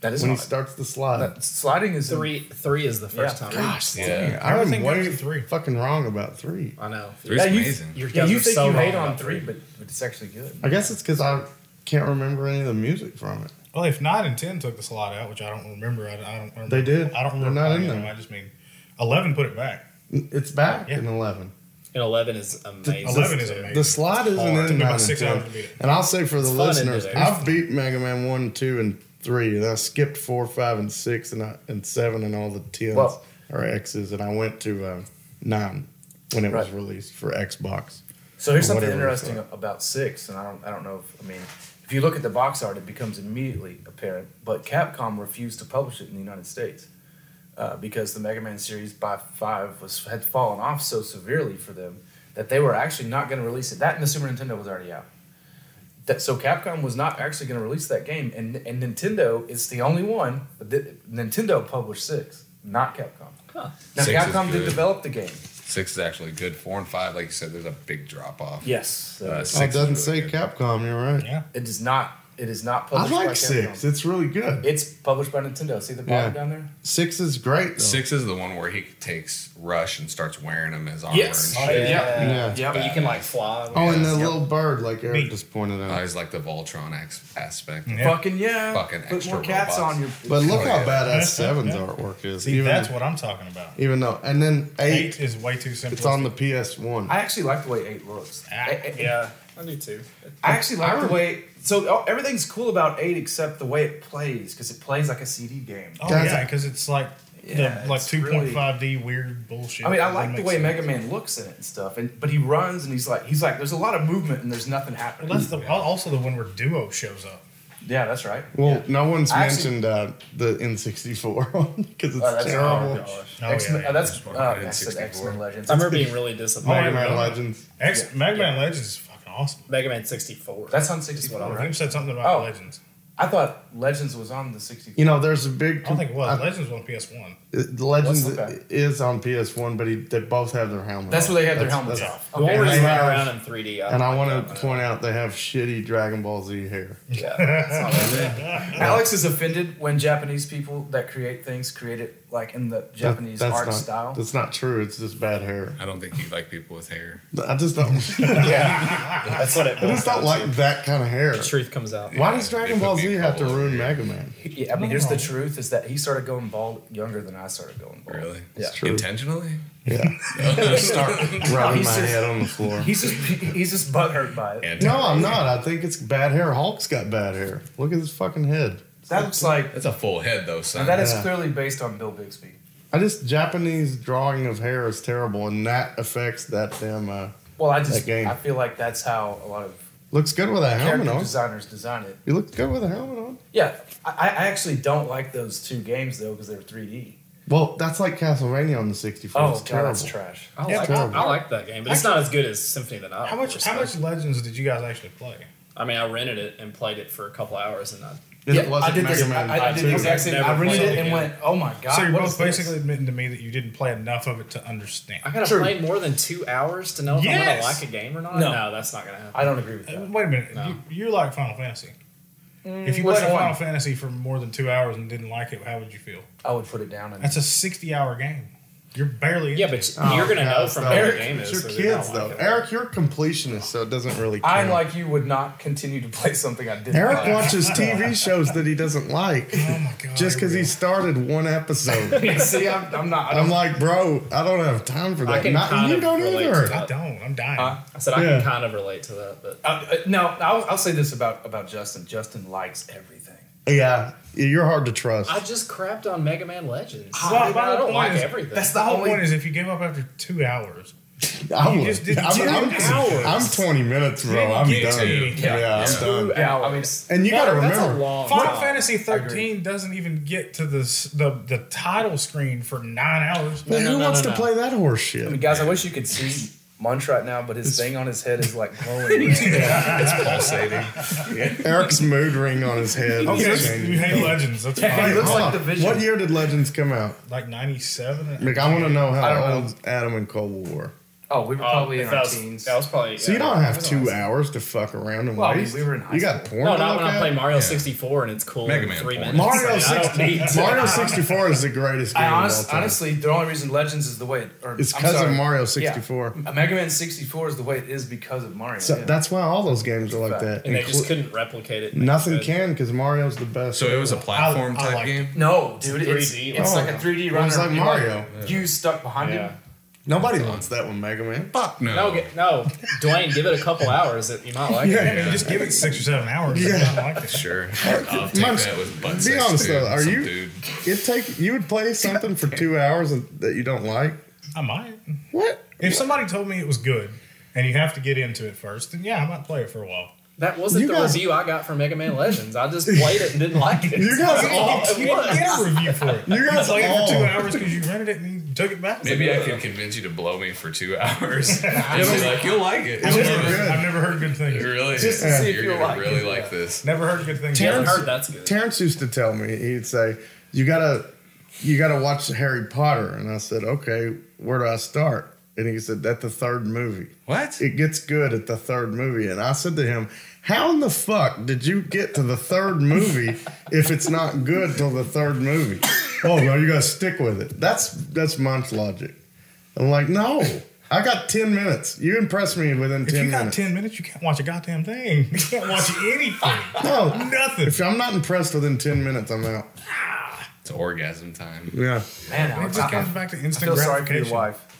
Speaker 1: That is
Speaker 2: when he
Speaker 1: not-
Speaker 2: starts the slide.
Speaker 1: that, sliding is in-
Speaker 4: Three three is the first
Speaker 1: Yeah.
Speaker 4: time.
Speaker 2: Gosh,
Speaker 5: Yeah.
Speaker 2: dang, I
Speaker 3: Everything
Speaker 2: am
Speaker 3: goes
Speaker 2: way
Speaker 3: to three.
Speaker 2: fucking wrong about three.
Speaker 4: I know.
Speaker 5: Three's
Speaker 1: Yeah, you-
Speaker 5: amazing.
Speaker 4: You
Speaker 1: Yeah, you think
Speaker 4: so
Speaker 1: you
Speaker 4: wrong
Speaker 1: hate on
Speaker 4: about
Speaker 1: three, but, but it's actually good.
Speaker 2: I guess it's because I can't remember any of the music from it.
Speaker 3: Well, if nine and ten took the slide out, which I don't remember, I, I don't. Remember,
Speaker 2: They did.
Speaker 3: I don't
Speaker 2: They're
Speaker 3: remember.
Speaker 2: not in
Speaker 3: playing
Speaker 2: there.
Speaker 3: them. I just mean, eleven put it back.
Speaker 2: It's back
Speaker 3: Yeah.
Speaker 2: in eleven.
Speaker 4: And eleven is amazing.
Speaker 3: Eleven is amazing.
Speaker 2: The slide isn't
Speaker 3: Hard.
Speaker 2: in nine and 10.
Speaker 3: hours to beat it.
Speaker 2: And I'll say for the
Speaker 4: It's
Speaker 2: listeners. I've beat Mega Man one, two, and three, and I skipped four, five, and six, and I, and seven, and all the tens
Speaker 1: Well-
Speaker 2: or X's, and I went to um, nine when it was released for Xbox.
Speaker 1: So here's something interesting about six, and I don't, I don't know if I mean, if you look at the box art, it becomes immediately apparent. But Capcom refused to publish it in the United States uh, because the Mega Man series by five was had fallen off so severely for them that they were actually not going to release it. That and the Super Nintendo was already out. That, so Capcom was not actually going to release that game, and and Nintendo is the only one. That, Nintendo published six, not Capcom.
Speaker 4: Huh.
Speaker 1: Now
Speaker 5: Six is
Speaker 1: Capcom did develop the game.
Speaker 5: Six is actually good. Four and five, like you said, there's a big drop off.
Speaker 1: Yes,
Speaker 5: Uh,
Speaker 2: Oh, it doesn't
Speaker 5: really
Speaker 2: say
Speaker 5: good.
Speaker 2: Capcom, you're right.
Speaker 3: Yeah.
Speaker 1: it does not. It is not
Speaker 2: I
Speaker 1: published. by
Speaker 2: like
Speaker 1: Capcom.
Speaker 2: six. It's really good.
Speaker 1: It's published by Nintendo. See the bottom
Speaker 2: Yeah.
Speaker 1: down there?
Speaker 2: Six is great, though.
Speaker 5: Six is the one where he takes Rush and starts wearing him as armor.
Speaker 1: Yes.
Speaker 5: And
Speaker 4: Oh,
Speaker 5: shit.
Speaker 4: yeah.
Speaker 2: Yeah.
Speaker 1: Yeah.
Speaker 4: But you can like fly.
Speaker 2: Oh, and the
Speaker 1: Yep.
Speaker 2: little bird, like Eric
Speaker 3: Neat.
Speaker 2: just pointed
Speaker 5: out.
Speaker 2: out.
Speaker 5: he's like the Voltron ex- aspect.
Speaker 3: Yeah.
Speaker 1: Fucking yeah.
Speaker 5: Fucking
Speaker 1: Put
Speaker 5: extra
Speaker 1: more cats
Speaker 5: robots.
Speaker 1: on your.
Speaker 2: But look
Speaker 5: Oh,
Speaker 2: how
Speaker 5: yeah.
Speaker 2: badass Seven's
Speaker 3: Yeah.
Speaker 2: artwork is.
Speaker 3: See,
Speaker 2: even,
Speaker 3: that's what I'm talking about.
Speaker 2: even though, and then eight,
Speaker 3: Eight is way too simple.
Speaker 2: it's on the PS1.
Speaker 1: I actually like the way eight looks.
Speaker 3: Ah,
Speaker 1: I, I-
Speaker 4: Yeah, I do too.
Speaker 1: I actually like the way. So oh, everything's cool about eight except the way it plays because it plays like a CD game.
Speaker 3: Oh
Speaker 2: Guys,
Speaker 3: yeah, because it's like
Speaker 1: Yeah,
Speaker 3: the like
Speaker 1: it's
Speaker 3: two
Speaker 1: really-
Speaker 3: point five D weird bullshit.
Speaker 1: I mean, I like the way
Speaker 3: sense.
Speaker 1: Mega Man looks in it and stuff, and but he runs and he's like he's like there's a lot of movement and there's nothing happening.
Speaker 3: Well, that's the also the one where Duo shows up.
Speaker 1: yeah, that's right.
Speaker 2: Well,
Speaker 1: Yeah.
Speaker 2: no one's
Speaker 1: I actually-
Speaker 2: mentioned uh, the N64 one because it's
Speaker 1: Oh, that's
Speaker 2: terrible.
Speaker 1: Oh.
Speaker 3: Oh,
Speaker 1: X-Men,
Speaker 3: yeah,
Speaker 1: that's
Speaker 3: yeah,
Speaker 1: uh,
Speaker 5: that's
Speaker 1: I said
Speaker 5: N64.
Speaker 1: X Men Legends.
Speaker 4: I remember being really disappointed.
Speaker 2: Mega
Speaker 4: disappointed.
Speaker 2: Man. Legends.
Speaker 3: X Mega Man Legends is fucking awesome.
Speaker 4: Mega Man 64.
Speaker 1: That's on
Speaker 4: what
Speaker 1: 64,
Speaker 4: I
Speaker 3: I think
Speaker 1: right?
Speaker 3: you said something about
Speaker 1: Oh.
Speaker 3: Legends.
Speaker 1: I thought Legends was on the 64.
Speaker 2: You know, there's a big.
Speaker 3: I don't think it was.
Speaker 2: I-
Speaker 3: Legends was on PS One.
Speaker 2: it- Legends
Speaker 1: What's
Speaker 2: is on PS1, but he, they both have their helmets.
Speaker 1: That's
Speaker 2: off.
Speaker 1: where they have their helmets
Speaker 2: that's-
Speaker 1: off.
Speaker 4: The one
Speaker 1: Okay.
Speaker 4: where
Speaker 2: And they
Speaker 4: around in 3D. I
Speaker 2: And I want to point out they have shitty Dragon Ball Z hair.
Speaker 4: Yeah, that's not bad.
Speaker 1: Alex is offended when Japanese people that create things create it like in the Japanese
Speaker 2: That- that's
Speaker 1: art
Speaker 2: not,
Speaker 1: style.
Speaker 2: That's not true. It's just bad hair.
Speaker 5: I don't think you like people with hair.
Speaker 2: I just don't.
Speaker 1: yeah.
Speaker 4: That's what it
Speaker 2: I
Speaker 4: boils
Speaker 2: just don't like
Speaker 4: to.
Speaker 2: that kind of hair.
Speaker 4: The truth comes out.
Speaker 2: Why
Speaker 5: Yeah,
Speaker 2: does Dragon Ball Z have to ruin. Mega Man?
Speaker 1: yeah. I mean, here's the truth: is that he started going bald younger than I started going bald.
Speaker 5: Really?
Speaker 1: Yeah.
Speaker 2: true.
Speaker 5: Intentionally?
Speaker 2: Yeah. Oh, Start rubbing
Speaker 1: he's
Speaker 2: my
Speaker 1: just-
Speaker 2: head on the floor.
Speaker 1: He's just he's just butthurt by it.
Speaker 5: Anti-
Speaker 2: No, I'm not. I think it's bad hair. Hulk's got bad hair. Look at his fucking head.
Speaker 1: That looks like
Speaker 5: That's a full head though, son.
Speaker 1: and that is
Speaker 2: Yeah.
Speaker 1: clearly based on Bill Bixby.
Speaker 2: I just Japanese drawing of hair is terrible, and that affects that damn. Uh,
Speaker 1: Well, I just
Speaker 2: That game.
Speaker 1: I feel like that's how a lot of
Speaker 2: looks good with a helmet
Speaker 1: character
Speaker 2: on.
Speaker 1: designers design it.
Speaker 2: You look good with a helmet on.
Speaker 1: Yeah, I, I actually don't like those two games though because they're 3D.
Speaker 2: Well, that's like Castlevania on the 64.
Speaker 1: Oh
Speaker 2: it's
Speaker 1: god,
Speaker 2: terrible.
Speaker 1: that's trash.
Speaker 4: I
Speaker 3: Yeah,
Speaker 4: like,
Speaker 2: terrible.
Speaker 4: I like that game, but it's not as good as Symphony of the Night.
Speaker 3: How much?
Speaker 4: of
Speaker 3: How
Speaker 4: course.
Speaker 3: much Legends did you guys actually play?
Speaker 4: I mean, I rented it and played it for a couple hours, and I,
Speaker 2: It
Speaker 1: yeah,
Speaker 2: wasn't
Speaker 1: I did
Speaker 2: Mega
Speaker 1: this.
Speaker 2: Man
Speaker 1: I, I did the exact same.
Speaker 4: Never
Speaker 1: I rented it
Speaker 4: it
Speaker 1: and
Speaker 4: again.
Speaker 1: went, "Oh my god!"
Speaker 3: so you're
Speaker 1: what
Speaker 3: both
Speaker 1: is this?
Speaker 3: basically admitting to me that you didn't play enough of it to understand.
Speaker 4: I gotta
Speaker 1: True.
Speaker 4: play more than two hours to know if I'm gonna like a game or not.
Speaker 1: No.
Speaker 4: No, that's not gonna happen.
Speaker 1: I don't agree with
Speaker 3: Uh,
Speaker 1: that.
Speaker 3: Wait a minute.
Speaker 4: No.
Speaker 3: You, you like Final Fantasy. if you
Speaker 1: which
Speaker 3: played
Speaker 1: one?
Speaker 3: Final Fantasy for more than two hours and didn't like it, how would you feel?
Speaker 1: I would put it down. And
Speaker 3: That's a 60 hour game. You're barely.
Speaker 4: Yeah, but.
Speaker 2: Oh,
Speaker 4: you're gonna know from
Speaker 2: stop.
Speaker 4: what
Speaker 2: Eric,
Speaker 4: the game
Speaker 2: it's
Speaker 4: is.
Speaker 2: your
Speaker 4: so
Speaker 2: kids, though.
Speaker 4: like it.
Speaker 2: Eric, you're a completionist, so it doesn't really count.
Speaker 1: I'm like you would not continue to play something I didn't.
Speaker 2: Eric
Speaker 1: like.
Speaker 2: watches TV shows that he doesn't like
Speaker 3: oh my god.
Speaker 2: just because he started one episode.
Speaker 1: See, I'm, I'm not. I
Speaker 2: I'm like, bro, I don't have time for
Speaker 4: I
Speaker 2: that.
Speaker 4: can
Speaker 2: Not,
Speaker 4: kind
Speaker 2: you
Speaker 4: of
Speaker 2: don't either.
Speaker 4: to that.
Speaker 3: I don't. I'm dying.
Speaker 1: Huh?
Speaker 4: I said I
Speaker 2: Yeah.
Speaker 4: can kind of relate to that, but
Speaker 1: uh, uh, no, I'll, I'll say this about about Justin. Justin likes everything.
Speaker 2: Yeah, you're hard to trust.
Speaker 4: I just crapped on Mega Man Legends.
Speaker 3: Well,
Speaker 4: I,
Speaker 3: but
Speaker 4: I don't like
Speaker 3: is-
Speaker 4: everything.
Speaker 1: That's
Speaker 3: the
Speaker 1: the
Speaker 3: whole point is if you give up after two hours,
Speaker 2: I
Speaker 3: you just did
Speaker 2: I'm,
Speaker 3: two
Speaker 2: I'm,
Speaker 3: hours.
Speaker 2: I'm 20 minutes, bro. I'm done.
Speaker 3: to.
Speaker 2: Yeah,
Speaker 1: Yeah.
Speaker 2: I'm done.
Speaker 1: Yeah, I mean,
Speaker 2: And you got to remember,
Speaker 4: long
Speaker 3: Final
Speaker 4: time.
Speaker 3: Fantasy
Speaker 1: agree.
Speaker 3: 13 doesn't even get to the the the title screen for nine hours.
Speaker 2: man,
Speaker 4: no,
Speaker 2: who
Speaker 4: no,
Speaker 2: wants
Speaker 4: no,
Speaker 2: to
Speaker 4: no.
Speaker 2: play that horse shit?
Speaker 1: I mean, guys, I wish you could see munch right now, but his thing on his head is like glowing. red.
Speaker 5: It's pulsating.
Speaker 2: Eric's mood ring on his head.
Speaker 3: Okay,
Speaker 2: is
Speaker 3: you hate Legends. That's
Speaker 1: Yeah, he
Speaker 3: fine.
Speaker 1: looks
Speaker 2: Hold
Speaker 1: like the Vision.
Speaker 2: What year did Legends come out?
Speaker 3: like 97.
Speaker 2: Like, I want to know how old Adam and Cole were.
Speaker 1: Oh, we were
Speaker 4: Oh,
Speaker 1: probably in
Speaker 4: if
Speaker 1: our
Speaker 4: was,
Speaker 1: teens.
Speaker 4: That was probably.
Speaker 2: So you don't have two
Speaker 4: was-
Speaker 2: hours to fuck around and
Speaker 1: Well, I mean,
Speaker 2: waste.
Speaker 1: we were in high
Speaker 2: you got
Speaker 1: school.
Speaker 2: porn.
Speaker 4: No, not
Speaker 2: look
Speaker 4: when I play Mario 64 and it's cool
Speaker 5: Mega
Speaker 4: in
Speaker 5: Man
Speaker 4: three
Speaker 5: porn.
Speaker 4: minutes.
Speaker 2: Mario
Speaker 4: Like,
Speaker 2: 60, Mario 64 is the greatest game
Speaker 1: I
Speaker 2: of
Speaker 1: honest,
Speaker 2: all time.
Speaker 1: honestly, the only reason Legends is the way it, or
Speaker 2: It's
Speaker 1: I'm
Speaker 2: 'cause of. Mario 64.
Speaker 1: A Mega Man 64 is the way it is because of Mario.
Speaker 2: So
Speaker 1: yeah.
Speaker 2: that's why all those games are like that.
Speaker 4: And they just couldn't replicate it. and make it
Speaker 2: Nothing can because Mario's the best.
Speaker 5: So it was a platform type game.
Speaker 1: no, dude, it's,
Speaker 4: 3D.
Speaker 1: it's like a 3D
Speaker 2: It
Speaker 1: runner.
Speaker 2: was like Mario.
Speaker 1: You stuck behind
Speaker 4: Yeah.
Speaker 1: him.
Speaker 2: Nobody wants that one, Mega Man.
Speaker 5: Fuck no.
Speaker 4: No, get, no, Dwayne, give it a couple hours. That you might like
Speaker 2: Yeah.
Speaker 4: it.
Speaker 3: I mean, just give it six or seven hours.
Speaker 2: Yeah.
Speaker 3: Yeah. I like it.
Speaker 5: Sure. I'll take
Speaker 2: Munch,
Speaker 5: that with butt
Speaker 2: be
Speaker 5: sex
Speaker 2: honest,
Speaker 5: too,
Speaker 2: though, are you-
Speaker 5: Dude.
Speaker 2: It take you would play something for two hours that you don't like.
Speaker 3: I might.
Speaker 2: What?
Speaker 3: If somebody told me it was good and you have to get into it first, then yeah, I might play it for a while.
Speaker 4: That wasn't
Speaker 2: You
Speaker 4: the
Speaker 2: guys-
Speaker 4: review I got for Mega Man Legends. I just played it and didn't like it.
Speaker 2: You guys all
Speaker 3: didn't get a review for it.
Speaker 2: You guys
Speaker 3: played it for two hours because you rented it and you took it back.
Speaker 5: Maybe I could convince you to blow me for two hours. and be like, you'll like it.
Speaker 3: I've never,
Speaker 2: good.
Speaker 3: I've never heard good things.
Speaker 5: really?
Speaker 1: Just to see if
Speaker 5: You're
Speaker 1: you'll
Speaker 5: gonna
Speaker 1: like
Speaker 5: really
Speaker 1: it.
Speaker 5: like this.
Speaker 3: Never heard good things.
Speaker 4: You haven't
Speaker 2: Terrence-
Speaker 4: heard that's good.
Speaker 2: Terrence used to tell me he'd say, "You gotta, you gotta watch Harry Potter," and I said, "Okay, where do I start?" And he said, "At the third movie.
Speaker 5: What?
Speaker 2: It gets good at the third movie." And I said to him, "How in the fuck did you get to the third movie if it's not good till the third movie?" Oh no, you gotta stick with it. That's that's Munch logic. I'm like, no. I got ten minutes. You impressed me within
Speaker 3: If
Speaker 2: ten
Speaker 3: you got
Speaker 2: minutes.
Speaker 3: ten minutes, you can't watch a goddamn thing. You can't watch anything.
Speaker 2: no,
Speaker 3: Nothing.
Speaker 2: if I'm not impressed within ten minutes, I'm out.
Speaker 5: It's orgasm time.
Speaker 2: Yeah.
Speaker 1: Man,
Speaker 3: It
Speaker 1: Alex,
Speaker 3: just
Speaker 1: I,
Speaker 3: comes back to
Speaker 1: I
Speaker 3: instant
Speaker 1: feel sorry for your
Speaker 3: gratification.
Speaker 1: wife.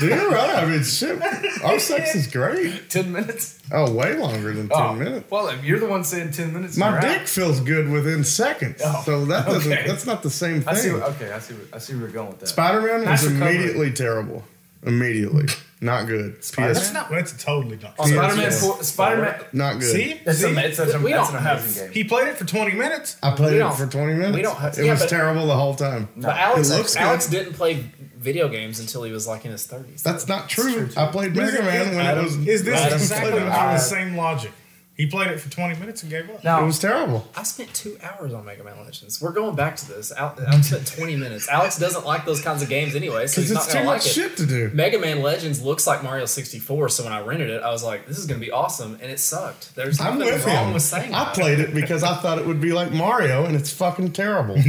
Speaker 2: You're right. I mean, shit. Our sex is great.
Speaker 1: Ten minutes.
Speaker 2: Oh, way longer than ten
Speaker 1: Oh,
Speaker 2: minutes.
Speaker 1: Well, if you're the one saying ten minutes.
Speaker 2: My dick
Speaker 1: out.
Speaker 2: feels good within seconds.
Speaker 1: Oh,
Speaker 2: so that doesn't.
Speaker 1: okay.
Speaker 2: That's not the same
Speaker 1: I see.
Speaker 2: thing.
Speaker 1: Okay, I see. I see where you're going with that.
Speaker 2: Spider Man
Speaker 1: Nice recovery.
Speaker 2: immediately terrible. Immediately, not good.
Speaker 3: That's
Speaker 2: PS,
Speaker 3: not. That's totally oh, not.
Speaker 1: Oh, Spider-Man.
Speaker 2: yes.
Speaker 1: Four, Spider-Man.
Speaker 2: not good.
Speaker 3: See,
Speaker 1: It's,
Speaker 3: See?
Speaker 1: a, it's, a, it's,
Speaker 4: We
Speaker 1: that's
Speaker 4: don't
Speaker 1: an
Speaker 4: have-
Speaker 1: amazing game.
Speaker 3: he played it for twenty minutes.
Speaker 2: I played
Speaker 4: We
Speaker 2: it
Speaker 4: don't-
Speaker 2: for twenty minutes.
Speaker 4: we don't have-
Speaker 2: it
Speaker 4: yeah,
Speaker 2: was
Speaker 4: but-
Speaker 2: terrible the whole time.
Speaker 4: But Alex,
Speaker 2: It looks good.
Speaker 4: Alex didn't play video games until he was like in his thirties.
Speaker 2: That's not true.
Speaker 1: true, too.
Speaker 2: I played Mega Man when
Speaker 3: Adam,
Speaker 2: it was.
Speaker 3: is this
Speaker 2: Adam
Speaker 3: exactly
Speaker 2: played it.
Speaker 3: on the same logic? He played it for twenty minutes and gave up.
Speaker 1: Now,
Speaker 2: It was terrible.
Speaker 4: I spent two hours on Mega Man Legends. We're going back to this. Al- I spent 20 minutes. Alex doesn't like those kinds of games anyway, so
Speaker 2: Because
Speaker 4: he's not
Speaker 2: it's too
Speaker 4: going to like
Speaker 2: much
Speaker 4: it.
Speaker 2: shit to do.
Speaker 4: Mega Man Legends looks like Mario 64, so when I rented it, I was like, this is going to be awesome, and it sucked. There's
Speaker 2: I'm
Speaker 4: nothing
Speaker 2: with
Speaker 4: wrong
Speaker 2: him.
Speaker 4: with saying
Speaker 2: I
Speaker 4: that.
Speaker 2: played it because I thought it would be like Mario, and it's fucking terrible.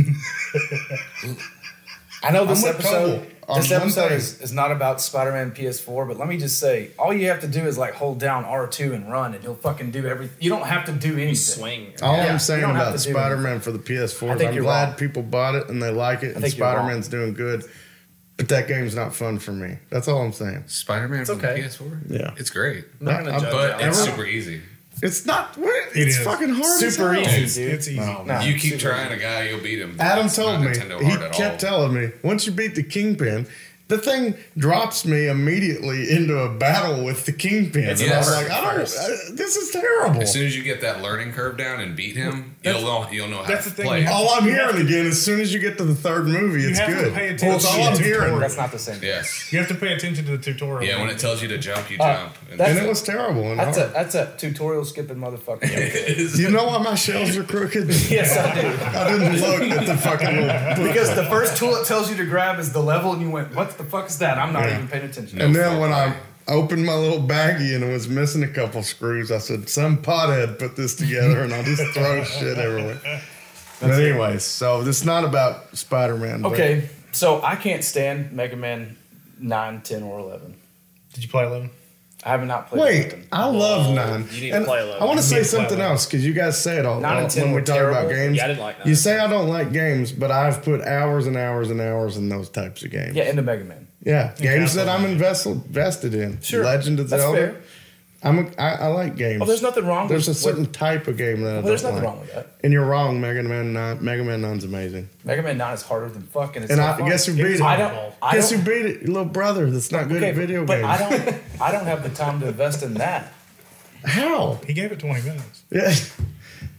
Speaker 1: I know this
Speaker 2: I'm
Speaker 1: episode.
Speaker 2: Cole on
Speaker 1: This
Speaker 2: one
Speaker 1: episode
Speaker 2: thing.
Speaker 1: is, is not about Spider-Man PS4, but let me just say, all you have to do is like hold down R2 and run, and he'll fucking do everything. You don't have to do anything.
Speaker 4: Swing.
Speaker 2: All
Speaker 1: Yeah,
Speaker 2: I'm saying
Speaker 1: you don't have
Speaker 2: about Spider Man for the PS4
Speaker 1: I
Speaker 2: is
Speaker 1: think
Speaker 2: I'm glad
Speaker 1: wrong.
Speaker 2: people bought it and they like it, and Spider Man's doing good. But that game's not fun for me. That's all I'm saying.
Speaker 5: Spider Man
Speaker 4: It's
Speaker 5: from
Speaker 4: okay.
Speaker 5: the PS4?
Speaker 2: Yeah.
Speaker 5: It's great.
Speaker 4: I'm not going
Speaker 2: Uh,
Speaker 4: to judge
Speaker 5: But it's super easy.
Speaker 2: It's not. what-
Speaker 3: It
Speaker 2: It's
Speaker 3: is.
Speaker 2: fucking hard. as
Speaker 1: Super
Speaker 2: hell.
Speaker 1: easy,
Speaker 3: It's,
Speaker 1: dude.
Speaker 3: it's easy.
Speaker 1: Nah.
Speaker 5: You keep trying a guy, you'll beat him.
Speaker 2: Adam told me. He kept
Speaker 5: all.
Speaker 2: telling me once you beat the Kingpin, the thing drops me immediately into a battle with the Kingpin.
Speaker 4: It's
Speaker 2: and I was like, I don't.
Speaker 4: first.
Speaker 2: Uh, this is terrible.
Speaker 5: As soon as you get that learning curve down and beat him, you'll know you'll know how
Speaker 3: that's
Speaker 5: to
Speaker 3: the thing,
Speaker 5: play.
Speaker 3: you
Speaker 2: all I'm
Speaker 3: You have
Speaker 2: hearing again, as soon as you get to the third movie,
Speaker 3: You
Speaker 2: it's
Speaker 3: have to
Speaker 2: good.
Speaker 3: pay
Speaker 2: Well, it's all I'm
Speaker 3: attention to the
Speaker 2: hearing.
Speaker 3: tutorial.
Speaker 1: That's not the same.
Speaker 5: Yes.
Speaker 3: You have to pay attention to the tutorial.
Speaker 5: Yeah, when it tells you to jump, you
Speaker 1: Uh,
Speaker 5: jump. And
Speaker 1: that's
Speaker 2: And it was terrible. And
Speaker 1: That's a that's a tutorial skipping motherfucker.
Speaker 2: you know why my shelves are crooked?
Speaker 1: yes, I do.
Speaker 2: I didn't look at the fucking little book.
Speaker 1: Because the first tool it tells you to grab is the level, and you went, "What the fuck is that?" I'm not
Speaker 2: Yeah.
Speaker 1: even paying attention.
Speaker 2: And then when I opened my little baggie and it was missing a couple screws, I said, "Some pothead put this together," and I'll just throw shit everywhere. But anyways, so this is not about Spider-Man. but
Speaker 1: Okay, so I can't stand Mega Man 9, 10, or 11.
Speaker 3: Did you play eleven?
Speaker 1: I have not played
Speaker 2: Wait,
Speaker 1: 11.
Speaker 2: I love
Speaker 4: Whoa,
Speaker 2: nine.
Speaker 4: you need to play 11.
Speaker 2: I want to say
Speaker 3: need to play
Speaker 2: something else because you guys say it all,
Speaker 1: Nine
Speaker 2: all
Speaker 1: and 10
Speaker 2: when we
Speaker 1: were
Speaker 2: talk about
Speaker 1: terrible.
Speaker 2: games.
Speaker 4: Yeah, I didn't like nine
Speaker 2: You
Speaker 4: and
Speaker 2: say I don't like games, but I've put hours and hours and hours in those types of games.
Speaker 1: Yeah, into Mega Man.
Speaker 2: Yeah, games that I'm invested invested in.
Speaker 1: Sure,
Speaker 2: Legend of
Speaker 1: that's
Speaker 2: Zelda.
Speaker 1: fair.
Speaker 2: I'm a, I, I like games.
Speaker 1: Well, there's nothing wrong with
Speaker 2: There's a
Speaker 1: with
Speaker 2: certain type of game that I
Speaker 1: Well,
Speaker 2: don't
Speaker 1: there's nothing
Speaker 2: like.
Speaker 1: wrong with that.
Speaker 2: And you're wrong, Mega Man 9. Mega Man 9's amazing.
Speaker 1: Mega Man 9 is harder than fucking. and it's
Speaker 2: And
Speaker 1: so
Speaker 2: I
Speaker 1: fun.
Speaker 2: guess who beat it?
Speaker 1: I don't. I
Speaker 2: Guess
Speaker 1: don't,
Speaker 2: who beat it? Your little brother that's not good at video
Speaker 1: but
Speaker 2: games.
Speaker 1: I don't. I don't have the time to invest in that.
Speaker 2: How?
Speaker 3: He gave it twenty minutes.
Speaker 2: Yeah.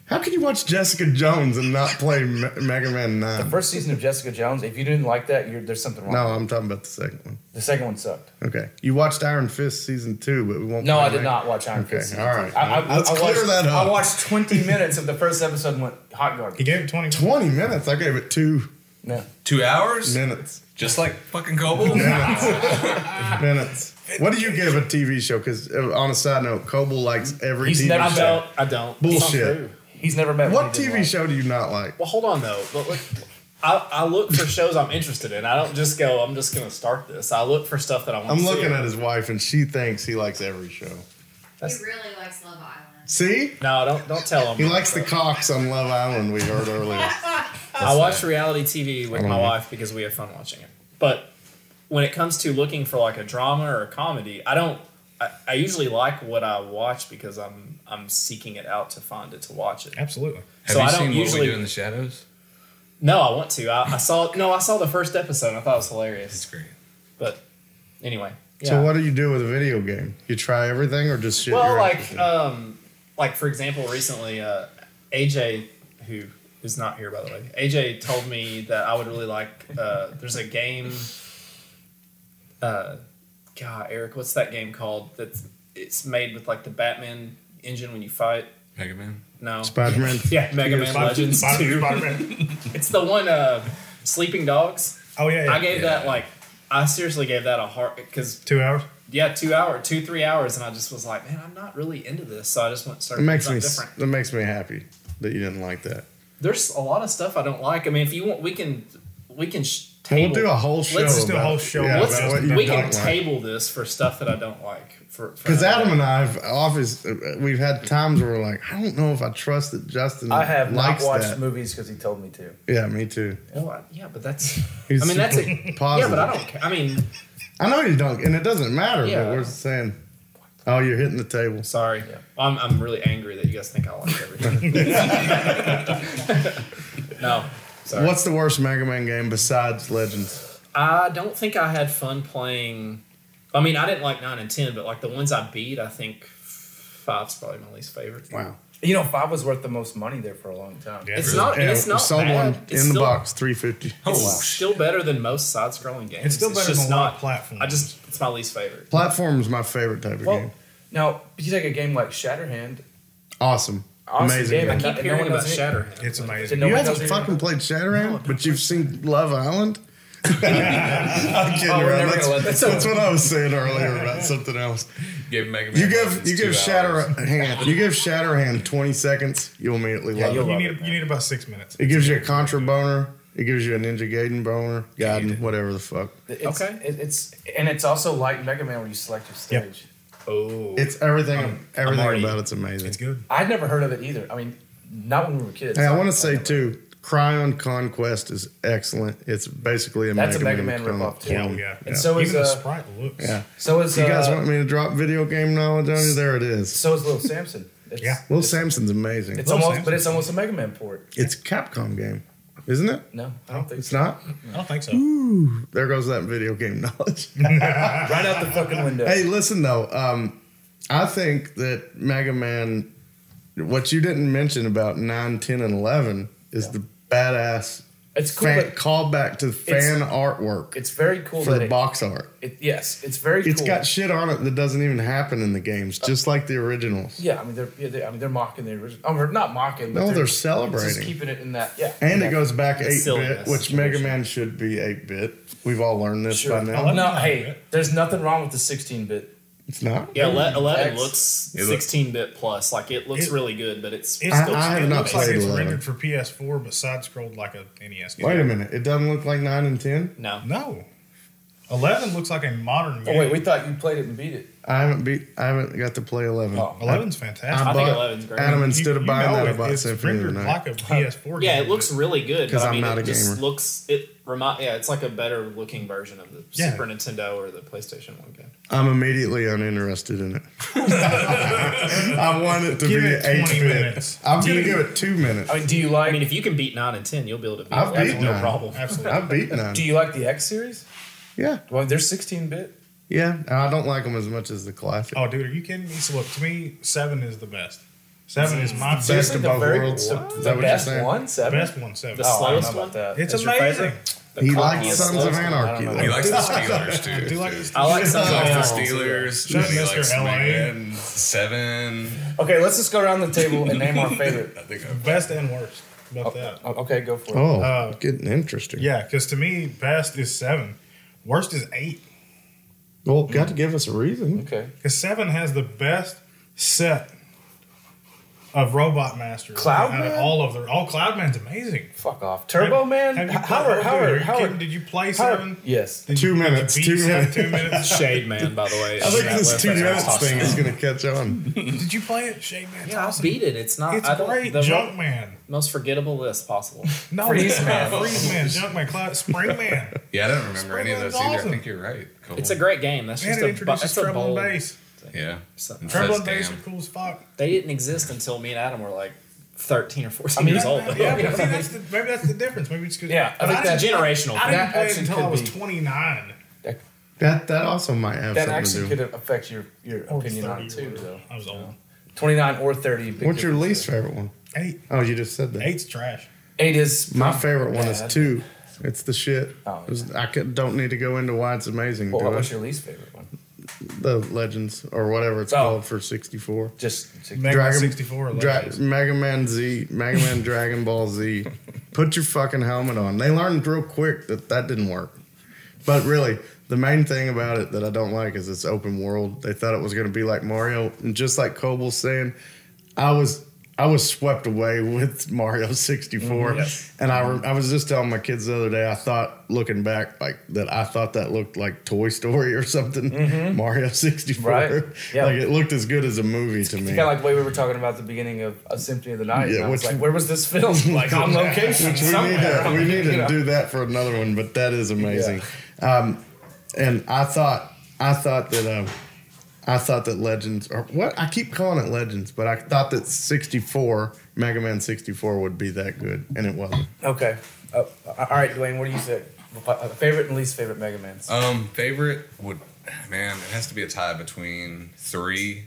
Speaker 2: How can you watch Jessica Jones and not play Me- Mega Man
Speaker 1: Nine?
Speaker 2: The
Speaker 1: first season of Jessica Jones, if you didn't like that, you're, there's something wrong.
Speaker 2: No, I'm talking about the second one.
Speaker 1: The second one sucked.
Speaker 2: Okay. You watched Iron Fist season two, but we won't.
Speaker 1: No,
Speaker 2: play
Speaker 1: I did
Speaker 2: Mega-
Speaker 1: not watch Iron
Speaker 2: Okay,
Speaker 1: Fist.
Speaker 2: all right.
Speaker 1: I, I,
Speaker 2: Let's
Speaker 1: I
Speaker 2: clear
Speaker 1: watched,
Speaker 2: that up.
Speaker 1: I watched 20 minutes of the first episode and went hot
Speaker 3: He
Speaker 1: garbage.
Speaker 3: gave it 20.
Speaker 2: 20 minutes. I gave it two
Speaker 1: No.
Speaker 5: Two hours?
Speaker 2: minutes.
Speaker 5: Just like fucking Coble?
Speaker 2: minutes. What do you give a TV show? Because uh, on a side note, Coble likes every
Speaker 1: He's
Speaker 2: TV
Speaker 1: never
Speaker 4: I
Speaker 2: show.
Speaker 4: don't. I don't.
Speaker 2: Bullshit.
Speaker 1: He's never met
Speaker 2: What
Speaker 1: one he didn't
Speaker 2: TV
Speaker 1: like.
Speaker 2: show do you not like?
Speaker 4: Well, hold on though. But look, I, I look for shows I'm interested in. I don't just go. I'm just gonna start this. I look for stuff that I want.
Speaker 2: I'm
Speaker 4: to
Speaker 2: looking
Speaker 4: see.
Speaker 2: at his wife, and she thinks he likes every show.
Speaker 4: That's-
Speaker 6: he really likes Love Island.
Speaker 2: See?
Speaker 4: No, don't don't tell him.
Speaker 2: He likes the cocks on Love Island we heard earlier.
Speaker 4: I watch reality TV with my
Speaker 2: Mhm.
Speaker 4: wife because we have fun watching it. But when it comes to looking for like a drama or a comedy, I don't. I, I usually like what I watch because I'm I'm seeking it out to find it to watch it.
Speaker 3: Absolutely.
Speaker 5: Have
Speaker 4: So
Speaker 5: you
Speaker 4: I don't
Speaker 5: seen
Speaker 4: usually-
Speaker 5: What We Do in the Shadows?
Speaker 4: No, I want to. I, I saw no, I saw the first episode. and I thought it was hilarious.
Speaker 5: It's great.
Speaker 4: But anyway, yeah.
Speaker 2: So what do you do with a video game? You try everything or just shit?
Speaker 4: well,
Speaker 2: you're
Speaker 4: like um, like for example, recently uh, AJ, who is not here by the way, AJ told me that I would really like. Uh, there's a game. Uh, God, Eric, what's that game called? That's it's made with like the Batman engine when you fight.
Speaker 5: Mega Man.
Speaker 4: No,
Speaker 2: Spider-Man.
Speaker 4: yeah, Mega Man
Speaker 3: Spider-
Speaker 4: Legends
Speaker 3: Spider-
Speaker 4: two.
Speaker 3: Spider-Man.
Speaker 4: It's the one. Uh, Sleeping Dogs.
Speaker 3: Oh yeah, yeah.
Speaker 4: I gave that like. I seriously gave that a heart because
Speaker 3: two hours.
Speaker 4: yeah, two hour, two three hours, and I just was like, man, I'm not really into this, so I just went and
Speaker 2: It
Speaker 4: started
Speaker 2: makes me
Speaker 4: something different.
Speaker 2: It makes me happy that you didn't like that.
Speaker 4: There's a lot of stuff I don't like. I mean, if you want, we can we can sh-
Speaker 2: We'll do a whole show.
Speaker 4: Let's
Speaker 3: just do a whole show
Speaker 2: yeah,
Speaker 3: about
Speaker 2: what you
Speaker 4: we
Speaker 2: don't
Speaker 4: can
Speaker 2: like.
Speaker 4: table this for stuff that I don't like. For
Speaker 2: Because Adam and I have office, uh, uh, we've had times where we're like, I don't know if I trust that Justin.
Speaker 1: I have not
Speaker 2: likes
Speaker 1: watched
Speaker 2: that.
Speaker 1: movies because he told me to.
Speaker 2: Yeah, me too.
Speaker 4: well, I- yeah, but that's.
Speaker 2: He's
Speaker 4: I mean, that's a
Speaker 2: super
Speaker 4: yeah, but I don't. care. I mean,
Speaker 2: I know you don't, and it doesn't matter.
Speaker 4: Yeah.
Speaker 2: But we're saying, oh, you're hitting the table.
Speaker 4: sorry. I'm I'm really angry that you guys think I like everything. no, sorry.
Speaker 2: What's the worst Mega Man game besides Legends?
Speaker 4: I don't think I had fun playing. I mean, I didn't like nine and ten, but like the ones I beat, I think five's probably my least favorite.
Speaker 2: Wow.
Speaker 1: You know, five was worth the most money there for a long time.
Speaker 3: Yeah.
Speaker 4: It's
Speaker 5: Really?
Speaker 4: not.
Speaker 2: Yeah,
Speaker 4: it's
Speaker 2: we
Speaker 4: not
Speaker 2: sold
Speaker 4: bad.
Speaker 2: one
Speaker 4: It's
Speaker 2: in the
Speaker 4: still-
Speaker 2: box, three fifty.
Speaker 5: Oh,
Speaker 4: It's
Speaker 5: wow.
Speaker 4: still better than most side-scrolling games.
Speaker 3: It's still better
Speaker 4: just
Speaker 3: than a lot
Speaker 4: not
Speaker 3: of platforms.
Speaker 4: I just it's my least favorite.
Speaker 2: Platform is my favorite type of
Speaker 1: Well,
Speaker 2: game.
Speaker 1: now you take a game like Shatterhand.
Speaker 2: Awesome,
Speaker 1: Awesome
Speaker 2: amazing
Speaker 1: game.
Speaker 4: I
Speaker 2: game.
Speaker 1: And
Speaker 4: keep
Speaker 1: no
Speaker 4: hearing about
Speaker 1: knows any-
Speaker 4: Shatterhand.
Speaker 3: It's amazing.
Speaker 2: you haven't fucking
Speaker 1: anything?
Speaker 2: played Shatterhand,
Speaker 4: No,
Speaker 2: but you've seen Love Island. I'm kidding
Speaker 1: Oh,
Speaker 2: around. That's, that's, that's what I was saying earlier about something else.
Speaker 5: Give Mega Man.
Speaker 2: You give
Speaker 5: Legends
Speaker 2: you give
Speaker 5: two hours.
Speaker 2: Shatterhand you give Shatterhand twenty seconds, you'll immediately
Speaker 1: Yeah,
Speaker 2: love
Speaker 1: you'll
Speaker 2: it.
Speaker 3: You need
Speaker 1: it,
Speaker 3: you need about six minutes.
Speaker 2: It gives you a Contra boner. It gives you a Ninja Gaiden boner, Gaiden, whatever the fuck.
Speaker 1: It's,
Speaker 4: Okay.
Speaker 1: It's and it's also like Mega Man where you select your
Speaker 3: Yep.
Speaker 1: Stage.
Speaker 4: Oh,
Speaker 2: It's everything. everything
Speaker 4: already-
Speaker 2: about it's amazing.
Speaker 3: It's good.
Speaker 1: I'd never heard of it either. I mean, not when we were kids.
Speaker 2: Hey, I want to say too, Krion Conquest is excellent. It's basically a
Speaker 1: That's a
Speaker 2: Mega,
Speaker 1: Mega Man
Speaker 2: clone.
Speaker 1: ripoff, too.
Speaker 3: Yeah,
Speaker 2: clone.
Speaker 3: oh, yeah.
Speaker 1: And so is
Speaker 3: Even the
Speaker 1: uh,
Speaker 3: sprite looks.
Speaker 2: Yeah.
Speaker 1: so is
Speaker 2: You guys
Speaker 1: uh,
Speaker 2: want me to drop video game knowledge on you? There it is.
Speaker 1: so is Little Samson. It's,
Speaker 3: Yeah.
Speaker 2: Will
Speaker 1: it's,
Speaker 2: Samson's amazing.
Speaker 1: It's
Speaker 2: It's,
Speaker 3: Little
Speaker 1: almost,
Speaker 3: Samson.
Speaker 1: but it's almost a Mega Man port.
Speaker 2: It's a Capcom game, isn't it?
Speaker 1: No, I don't think
Speaker 2: It's
Speaker 1: so.
Speaker 2: not.
Speaker 3: I don't think so.
Speaker 2: Ooh, there goes that video game knowledge.
Speaker 1: Right out the fucking window.
Speaker 2: Hey, listen though, um, I think that Mega Man, what you didn't mention about 9, 10, and 11 is the badass
Speaker 1: it's cool.
Speaker 2: fan,
Speaker 1: that-
Speaker 2: callback to fan artwork
Speaker 1: it's very cool
Speaker 2: for
Speaker 1: that
Speaker 2: the
Speaker 1: it,
Speaker 2: box art.
Speaker 1: it. Yes, it's very
Speaker 2: It's
Speaker 1: cool.
Speaker 2: got shit on it that doesn't even happen in the games, uh, just like the originals.
Speaker 1: yeah, I mean they're yeah, they, I mean they're mocking the original. Oh, they're not mocking. But
Speaker 2: No, they're
Speaker 1: just
Speaker 2: celebrating.
Speaker 1: keeping it in that. Yeah,
Speaker 2: And
Speaker 1: yeah.
Speaker 2: it goes back 8 bit,
Speaker 4: silliness.
Speaker 2: which Mega Man should be 8 bit. We've all learned this
Speaker 1: Sure.
Speaker 2: by now.
Speaker 3: Eleven-
Speaker 1: No, hey, there's nothing wrong with the 16 bit.
Speaker 2: It's not?
Speaker 4: yeah. ele- Eleven
Speaker 1: X.
Speaker 4: looks
Speaker 5: It looks-
Speaker 4: 16 bit plus. Like it looks
Speaker 3: It-
Speaker 4: really good, but it's,
Speaker 3: It's
Speaker 2: I-
Speaker 4: still
Speaker 2: I have
Speaker 3: it
Speaker 2: not
Speaker 3: looks like
Speaker 2: played
Speaker 3: it's
Speaker 2: 11.
Speaker 3: rendered for PS4, but side scrolled like a NES game.
Speaker 2: Wait a minute. It doesn't look like 9 and 10?
Speaker 4: no.
Speaker 3: No. Eleven looks like a modern
Speaker 1: Oh wait, we thought you played it and beat it.
Speaker 2: I haven't beat. I haven't got to play 11.
Speaker 1: Oh.
Speaker 3: 11's
Speaker 2: I,
Speaker 3: fantastic.
Speaker 4: I think
Speaker 2: bought-
Speaker 4: 11's great.
Speaker 2: Adam,
Speaker 3: You-
Speaker 2: instead of buying
Speaker 3: know
Speaker 2: that, I
Speaker 3: it-
Speaker 2: bought
Speaker 3: it's
Speaker 2: Symphony of the
Speaker 3: rendered
Speaker 2: Night.
Speaker 3: like a PS4
Speaker 4: Yeah,
Speaker 3: game.
Speaker 4: it looks really good. Because I
Speaker 2: I'm
Speaker 4: mean,
Speaker 2: not
Speaker 4: it
Speaker 2: a
Speaker 4: just
Speaker 2: gamer.
Speaker 4: looks it remind yeah, it's like a better looking version of the
Speaker 3: Yeah.
Speaker 4: Super Nintendo or the PlayStation One game.
Speaker 2: I'm immediately uninterested in it. I want it to
Speaker 3: Give
Speaker 2: be
Speaker 3: it
Speaker 2: 8
Speaker 3: 20
Speaker 2: bit.
Speaker 3: minutes.
Speaker 2: I'm going to give it 2 minutes.
Speaker 1: I mean, do you like?
Speaker 4: I mean, if you can beat nine and ten, you'll be able to beat.
Speaker 2: I've
Speaker 4: That's
Speaker 2: beat
Speaker 4: no problem.
Speaker 3: Absolutely.
Speaker 2: I've beaten none.
Speaker 1: do you like the X series?
Speaker 2: Yeah.
Speaker 1: Well, they're 16 bit.
Speaker 2: Yeah. And I don't like them as much as the classic.
Speaker 3: Oh, dude, are you kidding me? So look, to me, seven is the best. Seven is my
Speaker 2: Best
Speaker 3: best,
Speaker 2: of
Speaker 1: the
Speaker 2: both
Speaker 1: very-
Speaker 2: worlds.
Speaker 1: the
Speaker 2: Is that what you're
Speaker 1: best
Speaker 2: saying?
Speaker 1: one, seven.
Speaker 3: best one. Seven.
Speaker 4: The
Speaker 1: Oh,
Speaker 4: slowest one?
Speaker 1: that.
Speaker 3: It's
Speaker 4: Is
Speaker 3: amazing.
Speaker 2: He likes Sons of? Anarchy. Though.
Speaker 5: He likes the Steelers too.
Speaker 3: do like
Speaker 5: too.
Speaker 3: the
Speaker 4: I like Sons of
Speaker 5: He likes
Speaker 4: Anarchy.
Speaker 5: the Steelers.
Speaker 3: Shout
Speaker 5: He
Speaker 3: Mr.
Speaker 5: likes
Speaker 3: LA.
Speaker 5: Man Seven.
Speaker 1: Okay, let's just go around the table and name our favorite.
Speaker 5: I think I'm
Speaker 3: Best and worst. About that.
Speaker 1: Oh, Okay, go for it.
Speaker 2: Oh,
Speaker 3: Uh,
Speaker 2: getting interesting.
Speaker 3: Yeah, because to me, best is seven. Worst is eight.
Speaker 2: Well, got to give us a reason.
Speaker 1: Okay.
Speaker 3: Because seven has the best set of Robot Masters.
Speaker 1: Cloud
Speaker 3: out of
Speaker 1: Man?
Speaker 3: all of them. All Cloud Man's amazing.
Speaker 1: Fuck off. Turbo Man?
Speaker 3: Have you
Speaker 1: Howard,
Speaker 3: played-
Speaker 1: Howard, Howard.
Speaker 3: Did you play
Speaker 1: Howard.
Speaker 3: seven?
Speaker 1: Yes.
Speaker 3: Did
Speaker 2: Two
Speaker 3: you-
Speaker 2: minutes, two
Speaker 3: seven
Speaker 2: minutes.
Speaker 3: Two minutes.
Speaker 4: Shade Man, by the way.
Speaker 2: I think this two
Speaker 4: right there.
Speaker 2: minutes thing is going to catch on.
Speaker 3: Did you play it, Shade Man?
Speaker 4: Yeah, I beat it. It's not.
Speaker 3: It's
Speaker 4: I don't,
Speaker 3: great.
Speaker 4: The
Speaker 3: Junk Man.
Speaker 4: most forgettable list possible.
Speaker 3: No,
Speaker 1: Freeze Man.
Speaker 3: Freeze Man. Junk Man. Cloud, Spring Man.
Speaker 5: Yeah, I don't remember any of those either. I think you're right.
Speaker 4: It's a great game. That's just a. bu-
Speaker 3: introduces
Speaker 4: That's a
Speaker 3: treble and
Speaker 4: bold.
Speaker 5: Yeah.
Speaker 4: So-
Speaker 5: And
Speaker 3: Treble
Speaker 5: says
Speaker 3: and are cool as fuck.
Speaker 4: They didn't exist until me and Adam were like thirteen or fourteen
Speaker 1: I mean,
Speaker 4: years old.
Speaker 3: Yeah, but see, that's the, maybe that's the difference. Maybe it's because
Speaker 1: Yeah, I think
Speaker 4: That's generational.
Speaker 3: I didn't play it until I was 29.
Speaker 2: That that also might have
Speaker 1: That
Speaker 2: something
Speaker 1: actually
Speaker 2: to do.
Speaker 1: could affect your, your oh,
Speaker 3: Or
Speaker 1: opinion on it too, though.
Speaker 3: I was old.
Speaker 1: 29 or 30.
Speaker 2: What's your least
Speaker 1: there.
Speaker 2: favorite one?
Speaker 3: Eight.
Speaker 2: Oh, you just said that.
Speaker 3: Eight's trash.
Speaker 1: Eight is.
Speaker 2: My favorite one is two. It's the shit.
Speaker 1: Oh,
Speaker 2: It was- I could, don't need to go into why it's amazing.
Speaker 1: Well,
Speaker 2: do
Speaker 1: what
Speaker 2: I?
Speaker 1: was your least favorite one?
Speaker 2: The Legends or whatever it's
Speaker 1: Oh.
Speaker 2: called for 64.
Speaker 1: Just.
Speaker 3: Mega Man
Speaker 2: Dragon-
Speaker 3: 64
Speaker 2: Dra- Mega Man Z, Mega Man Dragon Ball Z. Put your fucking helmet on. They learned real quick that that didn't work. But really, the main thing about it that I don't like is it's open world. They thought it was going to be like Mario, and just like Coble's saying, I was I was swept away with Mario 64.
Speaker 4: Yes.
Speaker 2: And I, I was just telling my kids the other day, I thought, looking back, like that I thought that looked like Toy Story or something. Mario 64.
Speaker 1: Right. Yeah.
Speaker 2: Like it looked as good as a movie to me.
Speaker 1: Kind of like the way we were talking about the beginning of a Symphony of the Night.
Speaker 2: Yeah,
Speaker 1: I was like, where was this filmed? Like on location
Speaker 2: Which we need to we need to
Speaker 1: know?
Speaker 2: do that for another one, but that is amazing. Um, and I thought I thought that um, I thought that Legends or what I keep calling it Legends, but I thought that 64 Mega Man 64 would be that good, and it wasn't.
Speaker 1: Okay. Uh, all right, Dwayne, what do you think? Uh, Favorite and least favorite Mega Mans?
Speaker 5: Um, favorite would man, it has to be a tie between three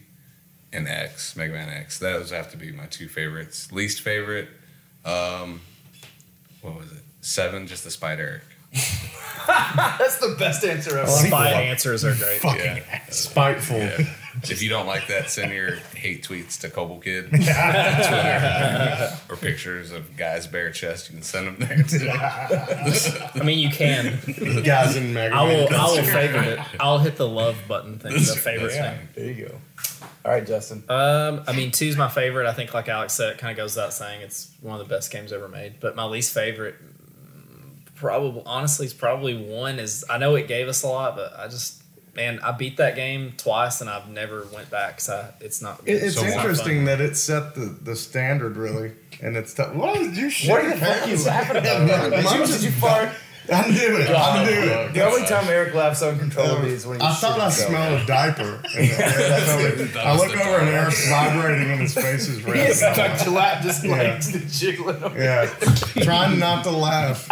Speaker 5: and X, Mega Man X. Those have to be my two favorites. Least favorite, um, what was it? Seven, just the Spider Eric.
Speaker 1: That's the best answer ever.
Speaker 4: Spy answers are great.
Speaker 5: Yeah.
Speaker 2: Spiteful.
Speaker 5: yeah. If you don't like that, send your hate tweets to Cobble Kid on Twitter or pictures of guys bare chest. You can send them there too.
Speaker 4: I mean, you can.
Speaker 2: Guys in Mega
Speaker 4: I will. I will favorite it. I'll hit the love button thing. The favorite
Speaker 1: Yeah,
Speaker 4: thing.
Speaker 1: there you go. All right, Justin.
Speaker 4: Um, I mean, two's my favorite. I think, like Alex said, it kind of goes without saying it's one of the best games ever made. But my least favorite, probably honestly, it's probably one. Is I know it gave us a lot, but I just man, I beat that game twice and I've never went back So it's not.
Speaker 2: It- it's
Speaker 5: So one
Speaker 2: interesting that it set the, the standard really, and it's tough. What did you shit
Speaker 1: What the fuck are you
Speaker 2: pants?
Speaker 1: laughing about? Did you, did you fart?
Speaker 2: I knew it. I knew it.
Speaker 1: The only time Eric laughs uncontrollably is when he
Speaker 2: I thought
Speaker 1: shit
Speaker 2: I
Speaker 1: himself.
Speaker 2: smelled a diaper. I look over and Eric's vibrating and his face is red.
Speaker 1: He's stuck to laugh, just like jiggling.
Speaker 2: Yeah, trying not to laugh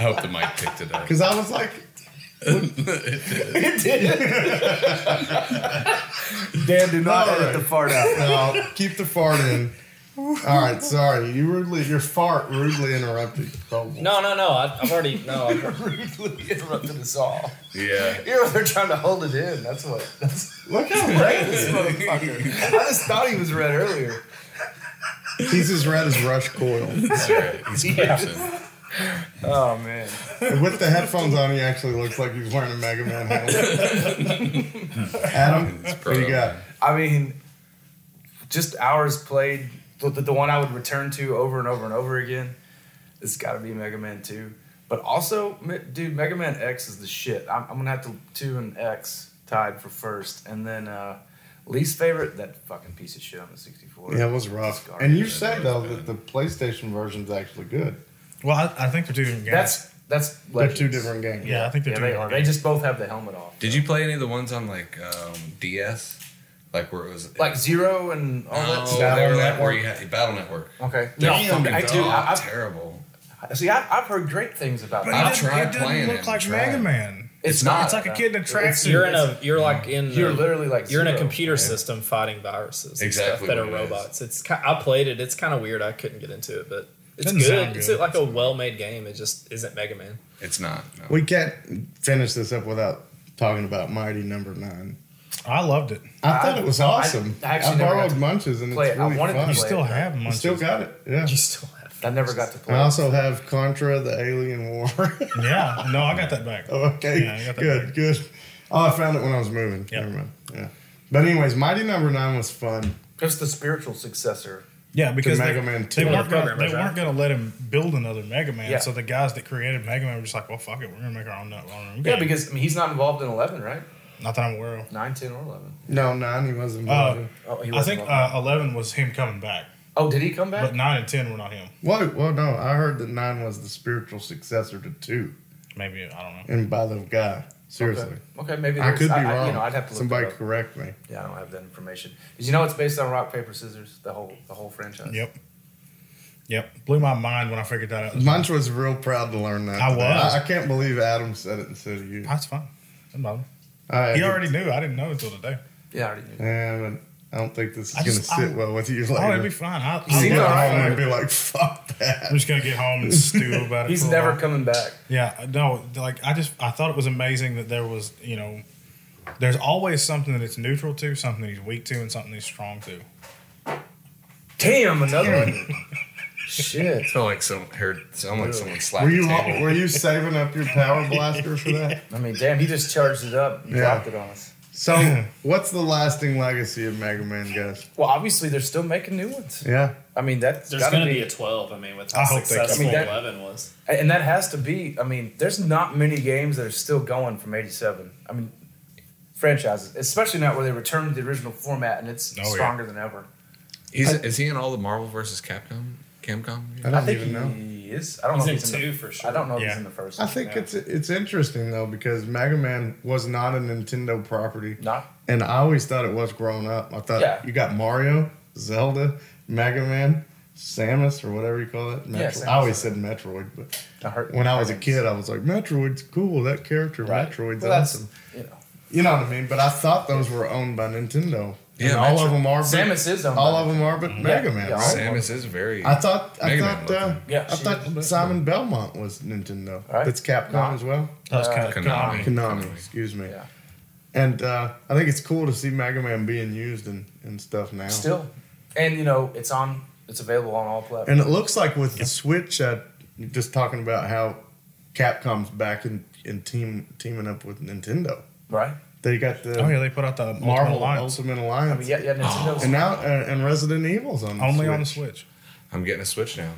Speaker 5: I hope the mic picked it up.
Speaker 2: because I was like,
Speaker 1: It did. Dan, do not
Speaker 2: All
Speaker 1: edit
Speaker 2: right.
Speaker 1: the fart out.
Speaker 2: "No, keep the fart in." All right, sorry. You rudely, your fart rudely interrupted. Cobble.
Speaker 4: No, no, no. I, I've already no. I've,
Speaker 1: Rudely interrupted us all.
Speaker 5: Yeah.
Speaker 1: You know, they're trying to hold it in. That's what. That's
Speaker 2: Look how red
Speaker 1: this
Speaker 2: it
Speaker 1: motherfucker. I just thought he was red earlier.
Speaker 2: He's as red as Rush Coil.
Speaker 5: That's right. He's
Speaker 1: Yeah.
Speaker 5: Crimson.
Speaker 1: Oh man.
Speaker 2: With the headphones on, he actually looks like he's wearing a Mega Man helmet. Adam,
Speaker 5: It's
Speaker 2: what do you got?
Speaker 1: I mean, just hours played. The, the, the one I would return to over and over and over again. It's got to be Mega Man Two. But also, dude, Mega Man X is the shit. I'm, I'm gonna have to two and X tied for first, and then uh, least favorite that fucking piece of shit on the 64.
Speaker 2: Yeah, it was rough.
Speaker 1: It's
Speaker 2: And you said though that the PlayStation version's actually good.
Speaker 3: Well, I, I think they're two different games.
Speaker 1: That's that's
Speaker 2: They're two different games.
Speaker 3: yeah, I think they're
Speaker 1: Yeah,
Speaker 3: two
Speaker 1: they are.
Speaker 3: different
Speaker 1: They
Speaker 3: games.
Speaker 1: just both have the helmet off.
Speaker 5: Did you play any of the ones on like um, DS? Like where it was
Speaker 1: like Zero and all that
Speaker 5: Oh,
Speaker 1: stuff?
Speaker 5: they were
Speaker 2: Battle
Speaker 5: where you had Battle Network.
Speaker 1: Okay.
Speaker 5: They're
Speaker 1: No,
Speaker 5: fucking
Speaker 1: I, dude,
Speaker 5: dog
Speaker 1: I,
Speaker 5: terrible.
Speaker 1: See, I, I've heard great things about
Speaker 3: But
Speaker 1: that.
Speaker 5: I've
Speaker 3: it didn't,
Speaker 5: tried
Speaker 3: it didn't look like
Speaker 5: tried.
Speaker 3: Mega Man.
Speaker 1: It's not.
Speaker 3: It's like a kid in a
Speaker 1: It's-
Speaker 3: tracksuit.
Speaker 4: You're in a. You're like in.
Speaker 1: You're
Speaker 4: the-
Speaker 1: literally like
Speaker 4: You're in a
Speaker 1: zero.
Speaker 4: computer system fighting viruses. and
Speaker 5: Exactly
Speaker 4: Stuff that are
Speaker 5: what it is.
Speaker 4: robots. It's. I played it. It's kind of weird. I couldn't get into it, but it's
Speaker 3: Doesn't
Speaker 4: good. It's like a well-made game. It just isn't Mega Man.
Speaker 5: It's not. No.
Speaker 2: We can't finish this up without talking about Mighty Number Nine.
Speaker 3: I loved it.
Speaker 2: I,
Speaker 1: I-
Speaker 2: thought it was
Speaker 1: I-
Speaker 2: awesome.
Speaker 1: I
Speaker 2: I,
Speaker 1: actually never
Speaker 2: borrowed
Speaker 1: to
Speaker 2: Munches and
Speaker 1: play
Speaker 2: it's
Speaker 1: it. I
Speaker 2: really
Speaker 1: wanted to
Speaker 2: fun.
Speaker 3: You still
Speaker 1: it,
Speaker 3: have
Speaker 2: I
Speaker 3: munches.
Speaker 2: still got it. Yeah.
Speaker 4: You still have.
Speaker 1: I never got to play.
Speaker 2: I
Speaker 1: it.
Speaker 2: also have Contra: The Alien War.
Speaker 3: Yeah, no, I got that back.
Speaker 2: Oh, okay,
Speaker 3: Yeah, I got that
Speaker 2: good,
Speaker 3: back.
Speaker 2: good. Oh, I found it when I was moving.
Speaker 3: Yep.
Speaker 2: Never mind. Yeah. But anyways, Mighty Number Nine was fun.
Speaker 1: It's the spiritual successor.
Speaker 3: Yeah, because
Speaker 2: To
Speaker 3: they,
Speaker 2: Mega Man
Speaker 3: they weren't gonna, they
Speaker 4: right?
Speaker 3: weren't going to let him build another Mega Man.
Speaker 1: Yeah.
Speaker 3: So the guys that created Mega Man were just like, well, fuck it, we're going to make our own, our own.
Speaker 1: Yeah, because I mean, he's not involved in eleven, right?
Speaker 3: not that I'm aware of.
Speaker 1: 9, 10, or eleven.
Speaker 2: No, nine. He wasn't.
Speaker 3: Uh,
Speaker 2: involved in.
Speaker 1: Oh, he
Speaker 3: I
Speaker 1: wasn't
Speaker 3: think uh, 11 was him coming back,
Speaker 1: oh, did he come back?
Speaker 3: but 9 and 10 were not him.
Speaker 2: Whoa, well, no. I heard that nine was the spiritual successor to two,
Speaker 3: Maybe, I don't know.
Speaker 2: and by the guy. Seriously,
Speaker 1: Okay, okay maybe
Speaker 2: I could be
Speaker 1: I,
Speaker 2: wrong.
Speaker 1: you know, I'd have to look
Speaker 2: Somebody
Speaker 1: that up.
Speaker 2: correct me.
Speaker 1: Yeah, I don't have that information. Did you know it's based on rock paper scissors? The whole the whole franchise.
Speaker 3: Yep. Yep. Blew my mind when I figured that out.
Speaker 2: Munch was real proud to learn that.
Speaker 3: I
Speaker 2: today.
Speaker 3: was.
Speaker 2: I, I can't believe Adam said it instead of you.
Speaker 3: That's fine. Doesn't bother He already knew. I didn't know until today.
Speaker 1: Yeah, I already knew.
Speaker 2: Yeah, but I don't think this is
Speaker 3: I
Speaker 2: going to
Speaker 3: just-
Speaker 2: sit
Speaker 3: I'm-
Speaker 2: well with you
Speaker 3: Oh, it'd be fine. I,
Speaker 2: I'm
Speaker 3: I'll
Speaker 1: Seems
Speaker 2: gonna
Speaker 3: work
Speaker 2: go
Speaker 1: alright.
Speaker 2: home and
Speaker 3: it.
Speaker 2: be like, "Fuck that."
Speaker 3: I'm just gonna get home and stew about it.
Speaker 1: He's
Speaker 3: for a
Speaker 1: never
Speaker 3: while.
Speaker 1: coming back.
Speaker 3: Yeah, no, like I just I thought it was amazing that there was you know, there's always something that it's neutral to, something that he's weak to, and something he's strong to.
Speaker 1: Damn, another one. Shit.
Speaker 5: I felt like some heard sound like someone slapped
Speaker 2: Were you were you saving up your power blaster for that?
Speaker 1: I mean, damn, he just charged it up and
Speaker 2: Yeah.
Speaker 1: dropped it on us.
Speaker 2: So, what's the lasting legacy of Mega Man, guys?
Speaker 1: Well, obviously, they're still making new ones.
Speaker 2: Yeah,
Speaker 1: I mean, that's
Speaker 4: There's
Speaker 1: gotta
Speaker 4: going to
Speaker 1: be,
Speaker 4: be a 12. I mean, with how
Speaker 3: hope they keep-
Speaker 4: successful
Speaker 1: I mean, that-
Speaker 4: 11 was.
Speaker 1: and that has to be. I mean, there's not many games that are still going from '87. I mean, franchises, especially now where they returned to the original format and it's
Speaker 3: Oh, yeah.
Speaker 1: stronger than ever.
Speaker 5: He's, is he in all the Marvel versus Capcom? Capcom?
Speaker 2: I
Speaker 1: I
Speaker 2: don't
Speaker 1: think
Speaker 2: even know.
Speaker 1: he is. I don't
Speaker 4: He's
Speaker 1: know
Speaker 4: in
Speaker 1: if he's in
Speaker 4: two
Speaker 1: the,
Speaker 4: for sure.
Speaker 1: I don't know if
Speaker 3: Yeah.
Speaker 1: he's in the first.
Speaker 2: I
Speaker 1: one.
Speaker 2: think
Speaker 4: Yeah.
Speaker 2: it's it's interesting though because Mega Man was not a Nintendo property,
Speaker 1: not.
Speaker 2: and I always thought it was growing up. I thought
Speaker 1: Yeah.
Speaker 2: you got Mario, Zelda, Mega Man, Samus or whatever you call it.
Speaker 1: Yeah,
Speaker 2: Metro-
Speaker 1: Samus.
Speaker 2: I always said Metroid, but
Speaker 1: I
Speaker 2: when I was a kid, I was like, Metroid's cool. That character,
Speaker 1: Right.
Speaker 2: Metroid's
Speaker 1: Well,
Speaker 2: awesome.
Speaker 1: you know,
Speaker 2: You know what I mean? But I thought those were owned by Nintendo.
Speaker 5: Yeah,
Speaker 2: and all of them are. but-
Speaker 1: Samus is owned
Speaker 2: all of them are, but Mega Man,
Speaker 1: yeah,
Speaker 2: right?
Speaker 5: Samus is very.
Speaker 2: I thought I
Speaker 5: Mega
Speaker 2: thought uh.
Speaker 1: Yeah,
Speaker 2: I thought
Speaker 1: is.
Speaker 2: Simon Belmont was Nintendo.
Speaker 1: Right.
Speaker 2: That's Capcom
Speaker 1: No.
Speaker 2: as well.
Speaker 3: That's
Speaker 1: Uh,
Speaker 3: kind of
Speaker 5: Konami.
Speaker 2: Konami, excuse me.
Speaker 1: Yeah.
Speaker 2: And uh, I think it's cool to see Mega Man being used and, in stuff now.
Speaker 1: Still, and you know, it's on. It's available on all platforms.
Speaker 2: And it looks like with the Switch, uh, just talking about how Capcom's back in, in team teaming up with Nintendo.
Speaker 1: right?
Speaker 2: They got the
Speaker 3: Oh yeah, they put out the Ultimate
Speaker 2: Marvel
Speaker 3: Alliance
Speaker 2: Ultimate
Speaker 1: I
Speaker 2: Alliance,
Speaker 1: mean, yeah, yeah. Nintendo's
Speaker 2: and now uh, and Resident Evil's on the
Speaker 3: only
Speaker 2: Switch.
Speaker 3: on the Switch.
Speaker 5: I'm getting a Switch now.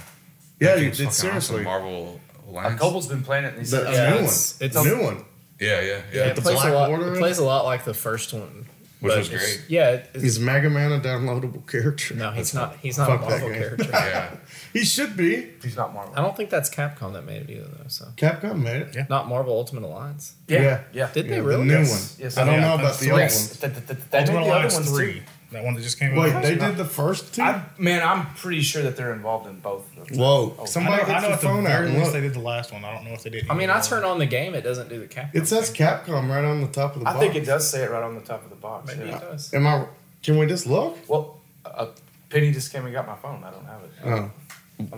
Speaker 2: Yeah, you,
Speaker 5: game's
Speaker 2: it's
Speaker 5: awesome.
Speaker 2: seriously
Speaker 5: Marvel Alliance.
Speaker 1: Cobble's been playing it, and he
Speaker 2: the,
Speaker 1: said,
Speaker 2: a
Speaker 4: Yeah,
Speaker 2: new one.
Speaker 4: it's-
Speaker 2: It's
Speaker 4: it's-
Speaker 2: a new one.
Speaker 5: Yeah, yeah,
Speaker 4: Yeah,
Speaker 5: yeah.
Speaker 4: it
Speaker 2: the
Speaker 4: plays
Speaker 2: Black
Speaker 4: a lot.
Speaker 2: Order
Speaker 4: It
Speaker 2: in
Speaker 4: plays a lot like the first one,
Speaker 5: Which
Speaker 4: but
Speaker 5: was
Speaker 4: it's-
Speaker 5: great.
Speaker 4: Yeah, it-
Speaker 2: Is Mega Man a downloadable character?
Speaker 4: no, he's not. He's not a
Speaker 2: that
Speaker 4: Marvel character.
Speaker 5: yeah.
Speaker 2: He should be.
Speaker 1: he's not Marvel.
Speaker 4: I don't think that's Capcom that made it either, though. So
Speaker 2: Capcom made it.
Speaker 3: Yeah.
Speaker 4: not Marvel Ultimate Alliance.
Speaker 1: Yeah,
Speaker 2: Yeah.
Speaker 1: yeah.
Speaker 4: Did
Speaker 2: Yeah,
Speaker 4: they really?
Speaker 2: The new
Speaker 1: Yes.
Speaker 2: one.
Speaker 1: Yes,
Speaker 2: I don't
Speaker 3: yeah,
Speaker 2: know about the
Speaker 3: the
Speaker 2: old
Speaker 1: Yes,
Speaker 2: one.
Speaker 3: Ultimate
Speaker 1: the other
Speaker 3: Alliance
Speaker 1: ones
Speaker 3: three,
Speaker 1: too.
Speaker 3: That one that just came out.
Speaker 2: Wait,
Speaker 3: out.
Speaker 2: they
Speaker 1: not.
Speaker 2: did the first two?
Speaker 1: I, man, I'm pretty sure that they're involved in both. Of them.
Speaker 2: Whoa.
Speaker 1: Oh,
Speaker 3: I
Speaker 2: Somebody
Speaker 3: know, I know
Speaker 2: your
Speaker 3: at the
Speaker 2: phone out
Speaker 3: very
Speaker 2: and
Speaker 3: least
Speaker 2: look.
Speaker 3: they did the last one. I don't know if they did.
Speaker 4: I mean, I
Speaker 3: more.
Speaker 4: turn on the game. It doesn't do the Capcom.
Speaker 2: It says
Speaker 4: thing.
Speaker 2: Capcom right on the top of the box.
Speaker 1: I
Speaker 2: box.
Speaker 1: think it does say it right on the top of the box.
Speaker 4: Maybe
Speaker 1: yeah.
Speaker 4: it does.
Speaker 2: Am I? Can we just look?
Speaker 1: Well, uh, Penny just came and got my phone. I don't have it.
Speaker 2: Oh,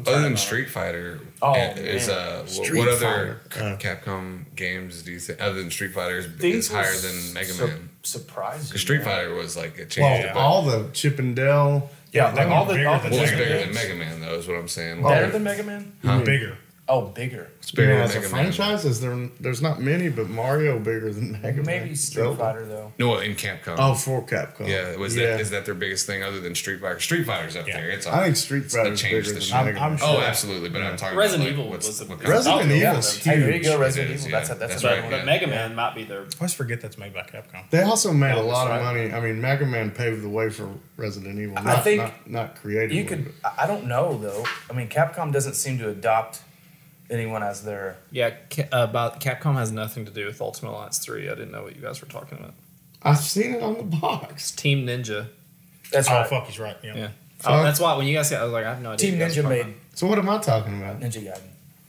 Speaker 5: Other than Street Fighter,
Speaker 1: Oh,
Speaker 5: uh, is
Speaker 1: man.
Speaker 5: uh,
Speaker 2: Street
Speaker 5: what other
Speaker 2: Fighter.
Speaker 5: Capcom games do you think other than Street Fighter is, is higher than Mega
Speaker 1: sur-
Speaker 5: Man?
Speaker 1: Surprising.
Speaker 5: 'Cause Street. Fighter was like it changed
Speaker 2: well, all the Chip and Dale.
Speaker 1: Yeah, like all the
Speaker 3: bigger
Speaker 1: all the
Speaker 5: what was bigger than Mega Man though? Is what I'm saying.
Speaker 1: Better than Mega Man?
Speaker 3: bigger.
Speaker 1: Oh, bigger.
Speaker 5: It's bigger
Speaker 2: You know,
Speaker 5: than
Speaker 2: as a
Speaker 5: Mega Man.
Speaker 2: franchise, is there? There's not many, but Mario bigger than Mega Man.
Speaker 1: Maybe Street
Speaker 2: Zelda.
Speaker 1: Fighter though.
Speaker 5: No, in Capcom.
Speaker 2: Oh, for Capcom.
Speaker 5: yeah. Was
Speaker 2: yeah.
Speaker 5: that is that their biggest thing other than Street Fighter? Street Fighter's up
Speaker 3: Yeah.
Speaker 5: there. It's
Speaker 2: I think Street
Speaker 5: that
Speaker 2: Fighter's
Speaker 5: changed
Speaker 2: bigger
Speaker 5: the
Speaker 2: than
Speaker 5: shit.
Speaker 3: I'm-
Speaker 2: Mega
Speaker 3: I'm
Speaker 2: Man.
Speaker 3: sure.
Speaker 5: Oh, absolutely. But I'm talking
Speaker 4: Resident
Speaker 5: about like,
Speaker 4: Evil
Speaker 5: what's,
Speaker 4: was the-
Speaker 5: what kind of-
Speaker 2: Resident
Speaker 1: yeah.
Speaker 2: Evil's
Speaker 1: Hey, there you
Speaker 2: huge.
Speaker 1: go, Resident
Speaker 5: is,
Speaker 1: Evil.
Speaker 5: yeah.
Speaker 1: That's a, that's,
Speaker 5: That's
Speaker 1: a
Speaker 5: right,
Speaker 1: big one.
Speaker 5: yeah.
Speaker 4: But Mega Man might be their.
Speaker 3: I always forget that's made by Capcom.
Speaker 2: They also made a lot of money. I mean, Mega Man paved the way for Resident Evil.
Speaker 1: I
Speaker 2: Not,
Speaker 1: think
Speaker 2: not, not creatively.
Speaker 1: You could. I I don't know though. I mean, Capcom doesn't seem to adopt anyone as their.
Speaker 4: Yeah, Ca- uh, about Capcom has nothing to do with Ultimate Alliance Three. I didn't know what you guys were talking about.
Speaker 2: I've seen it on the box.
Speaker 4: Team Ninja.
Speaker 1: That's
Speaker 3: Oh
Speaker 1: right.
Speaker 3: fuck, he's right. Yeah.
Speaker 4: Yeah. Oh, that's why when you guys said, I was like, I have no idea.
Speaker 1: Team
Speaker 4: what you guys
Speaker 1: Ninja
Speaker 4: were talking
Speaker 1: made
Speaker 2: So what am I talking about?
Speaker 1: Ninja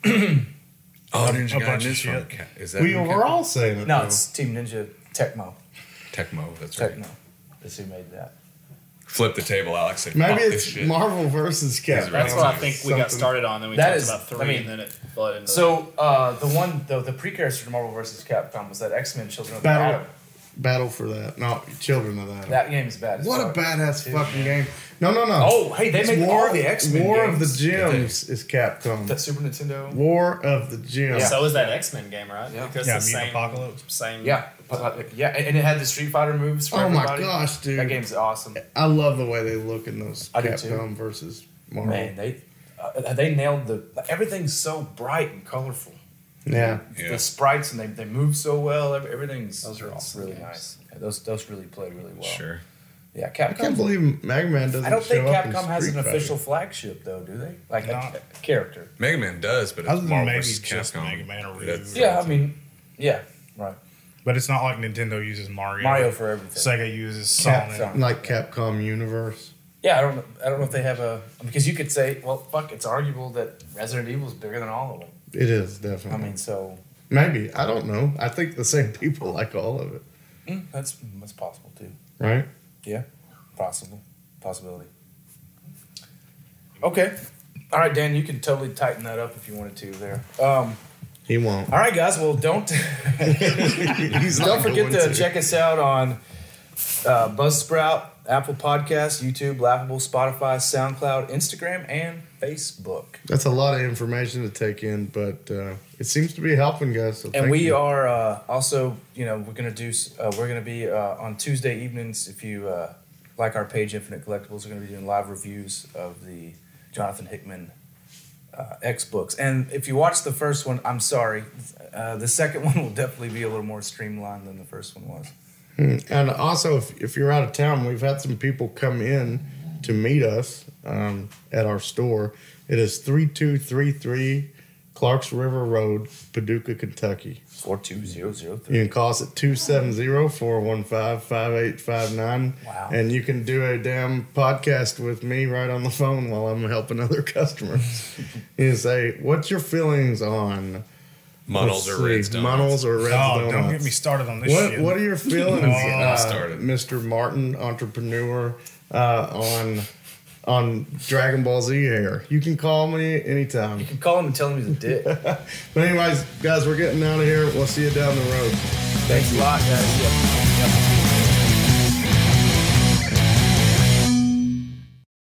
Speaker 1: Gaiden.
Speaker 5: Oh,
Speaker 3: a
Speaker 5: Ninja Gaiden is from
Speaker 3: shit.
Speaker 5: Is that
Speaker 2: We were
Speaker 5: Capcom?
Speaker 2: all saying it.
Speaker 1: No,
Speaker 2: though.
Speaker 1: it's Team Ninja Tecmo.
Speaker 5: Tecmo. That's right.
Speaker 1: Tecmo. That's who made that.
Speaker 5: Flip the table, Alex. Say,
Speaker 2: maybe it's
Speaker 5: shit."
Speaker 2: Marvel versus Capcom.
Speaker 4: That's what I think we got started on. Then we
Speaker 1: That
Speaker 4: talked
Speaker 1: is-
Speaker 4: about three,
Speaker 1: I mean-
Speaker 4: and then it bled into.
Speaker 1: So uh, the one, the, the precursor to Marvel versus Capcom was that X Men Children of the
Speaker 2: Battle,
Speaker 1: Atom.
Speaker 2: Battle for that. No, Children of that.
Speaker 1: That game is bad. as
Speaker 2: what a badass
Speaker 1: Dude,
Speaker 2: fucking
Speaker 1: man.
Speaker 2: game. No, no, no.
Speaker 1: Oh, hey, they
Speaker 2: It's
Speaker 1: made
Speaker 2: War
Speaker 1: all the X-Men
Speaker 2: War
Speaker 1: games.
Speaker 2: of the Gems is Capcom.
Speaker 1: That Super Nintendo.
Speaker 2: War of the Gems.
Speaker 4: so is that X Men game, right?
Speaker 1: Yeah.
Speaker 4: Because
Speaker 3: Yeah,
Speaker 4: the same
Speaker 3: Apocalypse.
Speaker 4: Same.
Speaker 1: Yeah, yeah, and and it had the Street Fighter moves for
Speaker 2: Oh my gosh, dude.
Speaker 1: That game's awesome.
Speaker 2: I love the way they look in those
Speaker 1: I do too.
Speaker 2: Capcom versus Marvel.
Speaker 1: Man, they uh, they nailed the everything's so bright and colorful.
Speaker 2: Yeah.
Speaker 5: Yeah.
Speaker 1: The sprites and they, they move so well. Everything's
Speaker 4: Those are
Speaker 1: it's
Speaker 4: awesome
Speaker 1: really
Speaker 4: games.
Speaker 1: nice. Yeah, those those really played really well.
Speaker 5: Sure.
Speaker 1: Yeah, Capcom.
Speaker 2: I can't believe Mega Man doesn't
Speaker 1: I don't think
Speaker 2: show
Speaker 1: Capcom has
Speaker 2: Street
Speaker 1: an
Speaker 2: Fighter.
Speaker 1: official flagship though, do they? Like a,
Speaker 3: Not-
Speaker 1: a character.
Speaker 5: Mega Man does, but it's
Speaker 3: Other than
Speaker 5: Marvel
Speaker 3: maybe
Speaker 5: versus
Speaker 3: just
Speaker 5: Capcom.
Speaker 3: Mega Man or Ryu.
Speaker 5: That's-
Speaker 1: Yeah, I mean, yeah, right.
Speaker 3: But it's not like Nintendo uses Mario.
Speaker 1: Mario for everything.
Speaker 3: Sega uses
Speaker 2: Cap-
Speaker 3: Sonic.
Speaker 2: like Capcom Universe.
Speaker 1: Yeah, I don't. I don't know if they have a because you could say, well, fuck, it's arguable that Resident Evil is bigger than all of them.
Speaker 2: It is definitely.
Speaker 1: I mean, so
Speaker 2: Maybe I don't know. I think the same people like all of it,
Speaker 1: mm, that's that's possible too.
Speaker 2: right?
Speaker 1: Yeah, possible, possibility. Okay, all right, Dan, you can totally tighten that up if you wanted to there. Um,
Speaker 2: He won't.
Speaker 1: all right, guys. Well, don't
Speaker 2: He's
Speaker 1: don't forget
Speaker 2: going
Speaker 1: to, check us out on uh, Buzzsprout, Apple Podcasts, YouTube, Laughable, Spotify, SoundCloud, Instagram, and Facebook.
Speaker 2: That's a lot of information to take in, but uh, it seems to be helping, guys. So
Speaker 1: And we
Speaker 2: you.
Speaker 1: are uh, also, you know, we're gonna do. Uh, we're gonna be uh, on Tuesday evenings. If you uh, like our page, Infinite Collectibles, we're gonna be doing live reviews of the Jonathan Hickman uh, X books. And if you watch the first one, I'm sorry, uh, the second one will definitely be a little more streamlined than the first one was.
Speaker 2: And also, if, if you're out of town, we've had some people come in to meet us um, at our store. It is 3233 Clarks River Road, Paducah, Kentucky.
Speaker 1: 42003.
Speaker 2: You can call us at 270 415 5859.
Speaker 1: Wow.
Speaker 2: And you can do a damn podcast with me right on the phone while I'm helping other customers. you say, What's your feelings on
Speaker 5: Muddles or
Speaker 2: let's
Speaker 5: Red
Speaker 2: see, Muddles or Red
Speaker 3: Oh,
Speaker 2: Donuts?
Speaker 3: don't get me started on this
Speaker 2: What
Speaker 3: shit.
Speaker 2: What are your feelings,
Speaker 3: Oh,
Speaker 2: uh. Mr. Martin, entrepreneur, uh, on on Dragon Ball Z here? You can call me anytime.
Speaker 1: You can call him and tell him he's a dick.
Speaker 2: But anyways, guys, we're getting out of here. We'll see you down the road.
Speaker 1: Thanks a lot, guys. Yep. Yep.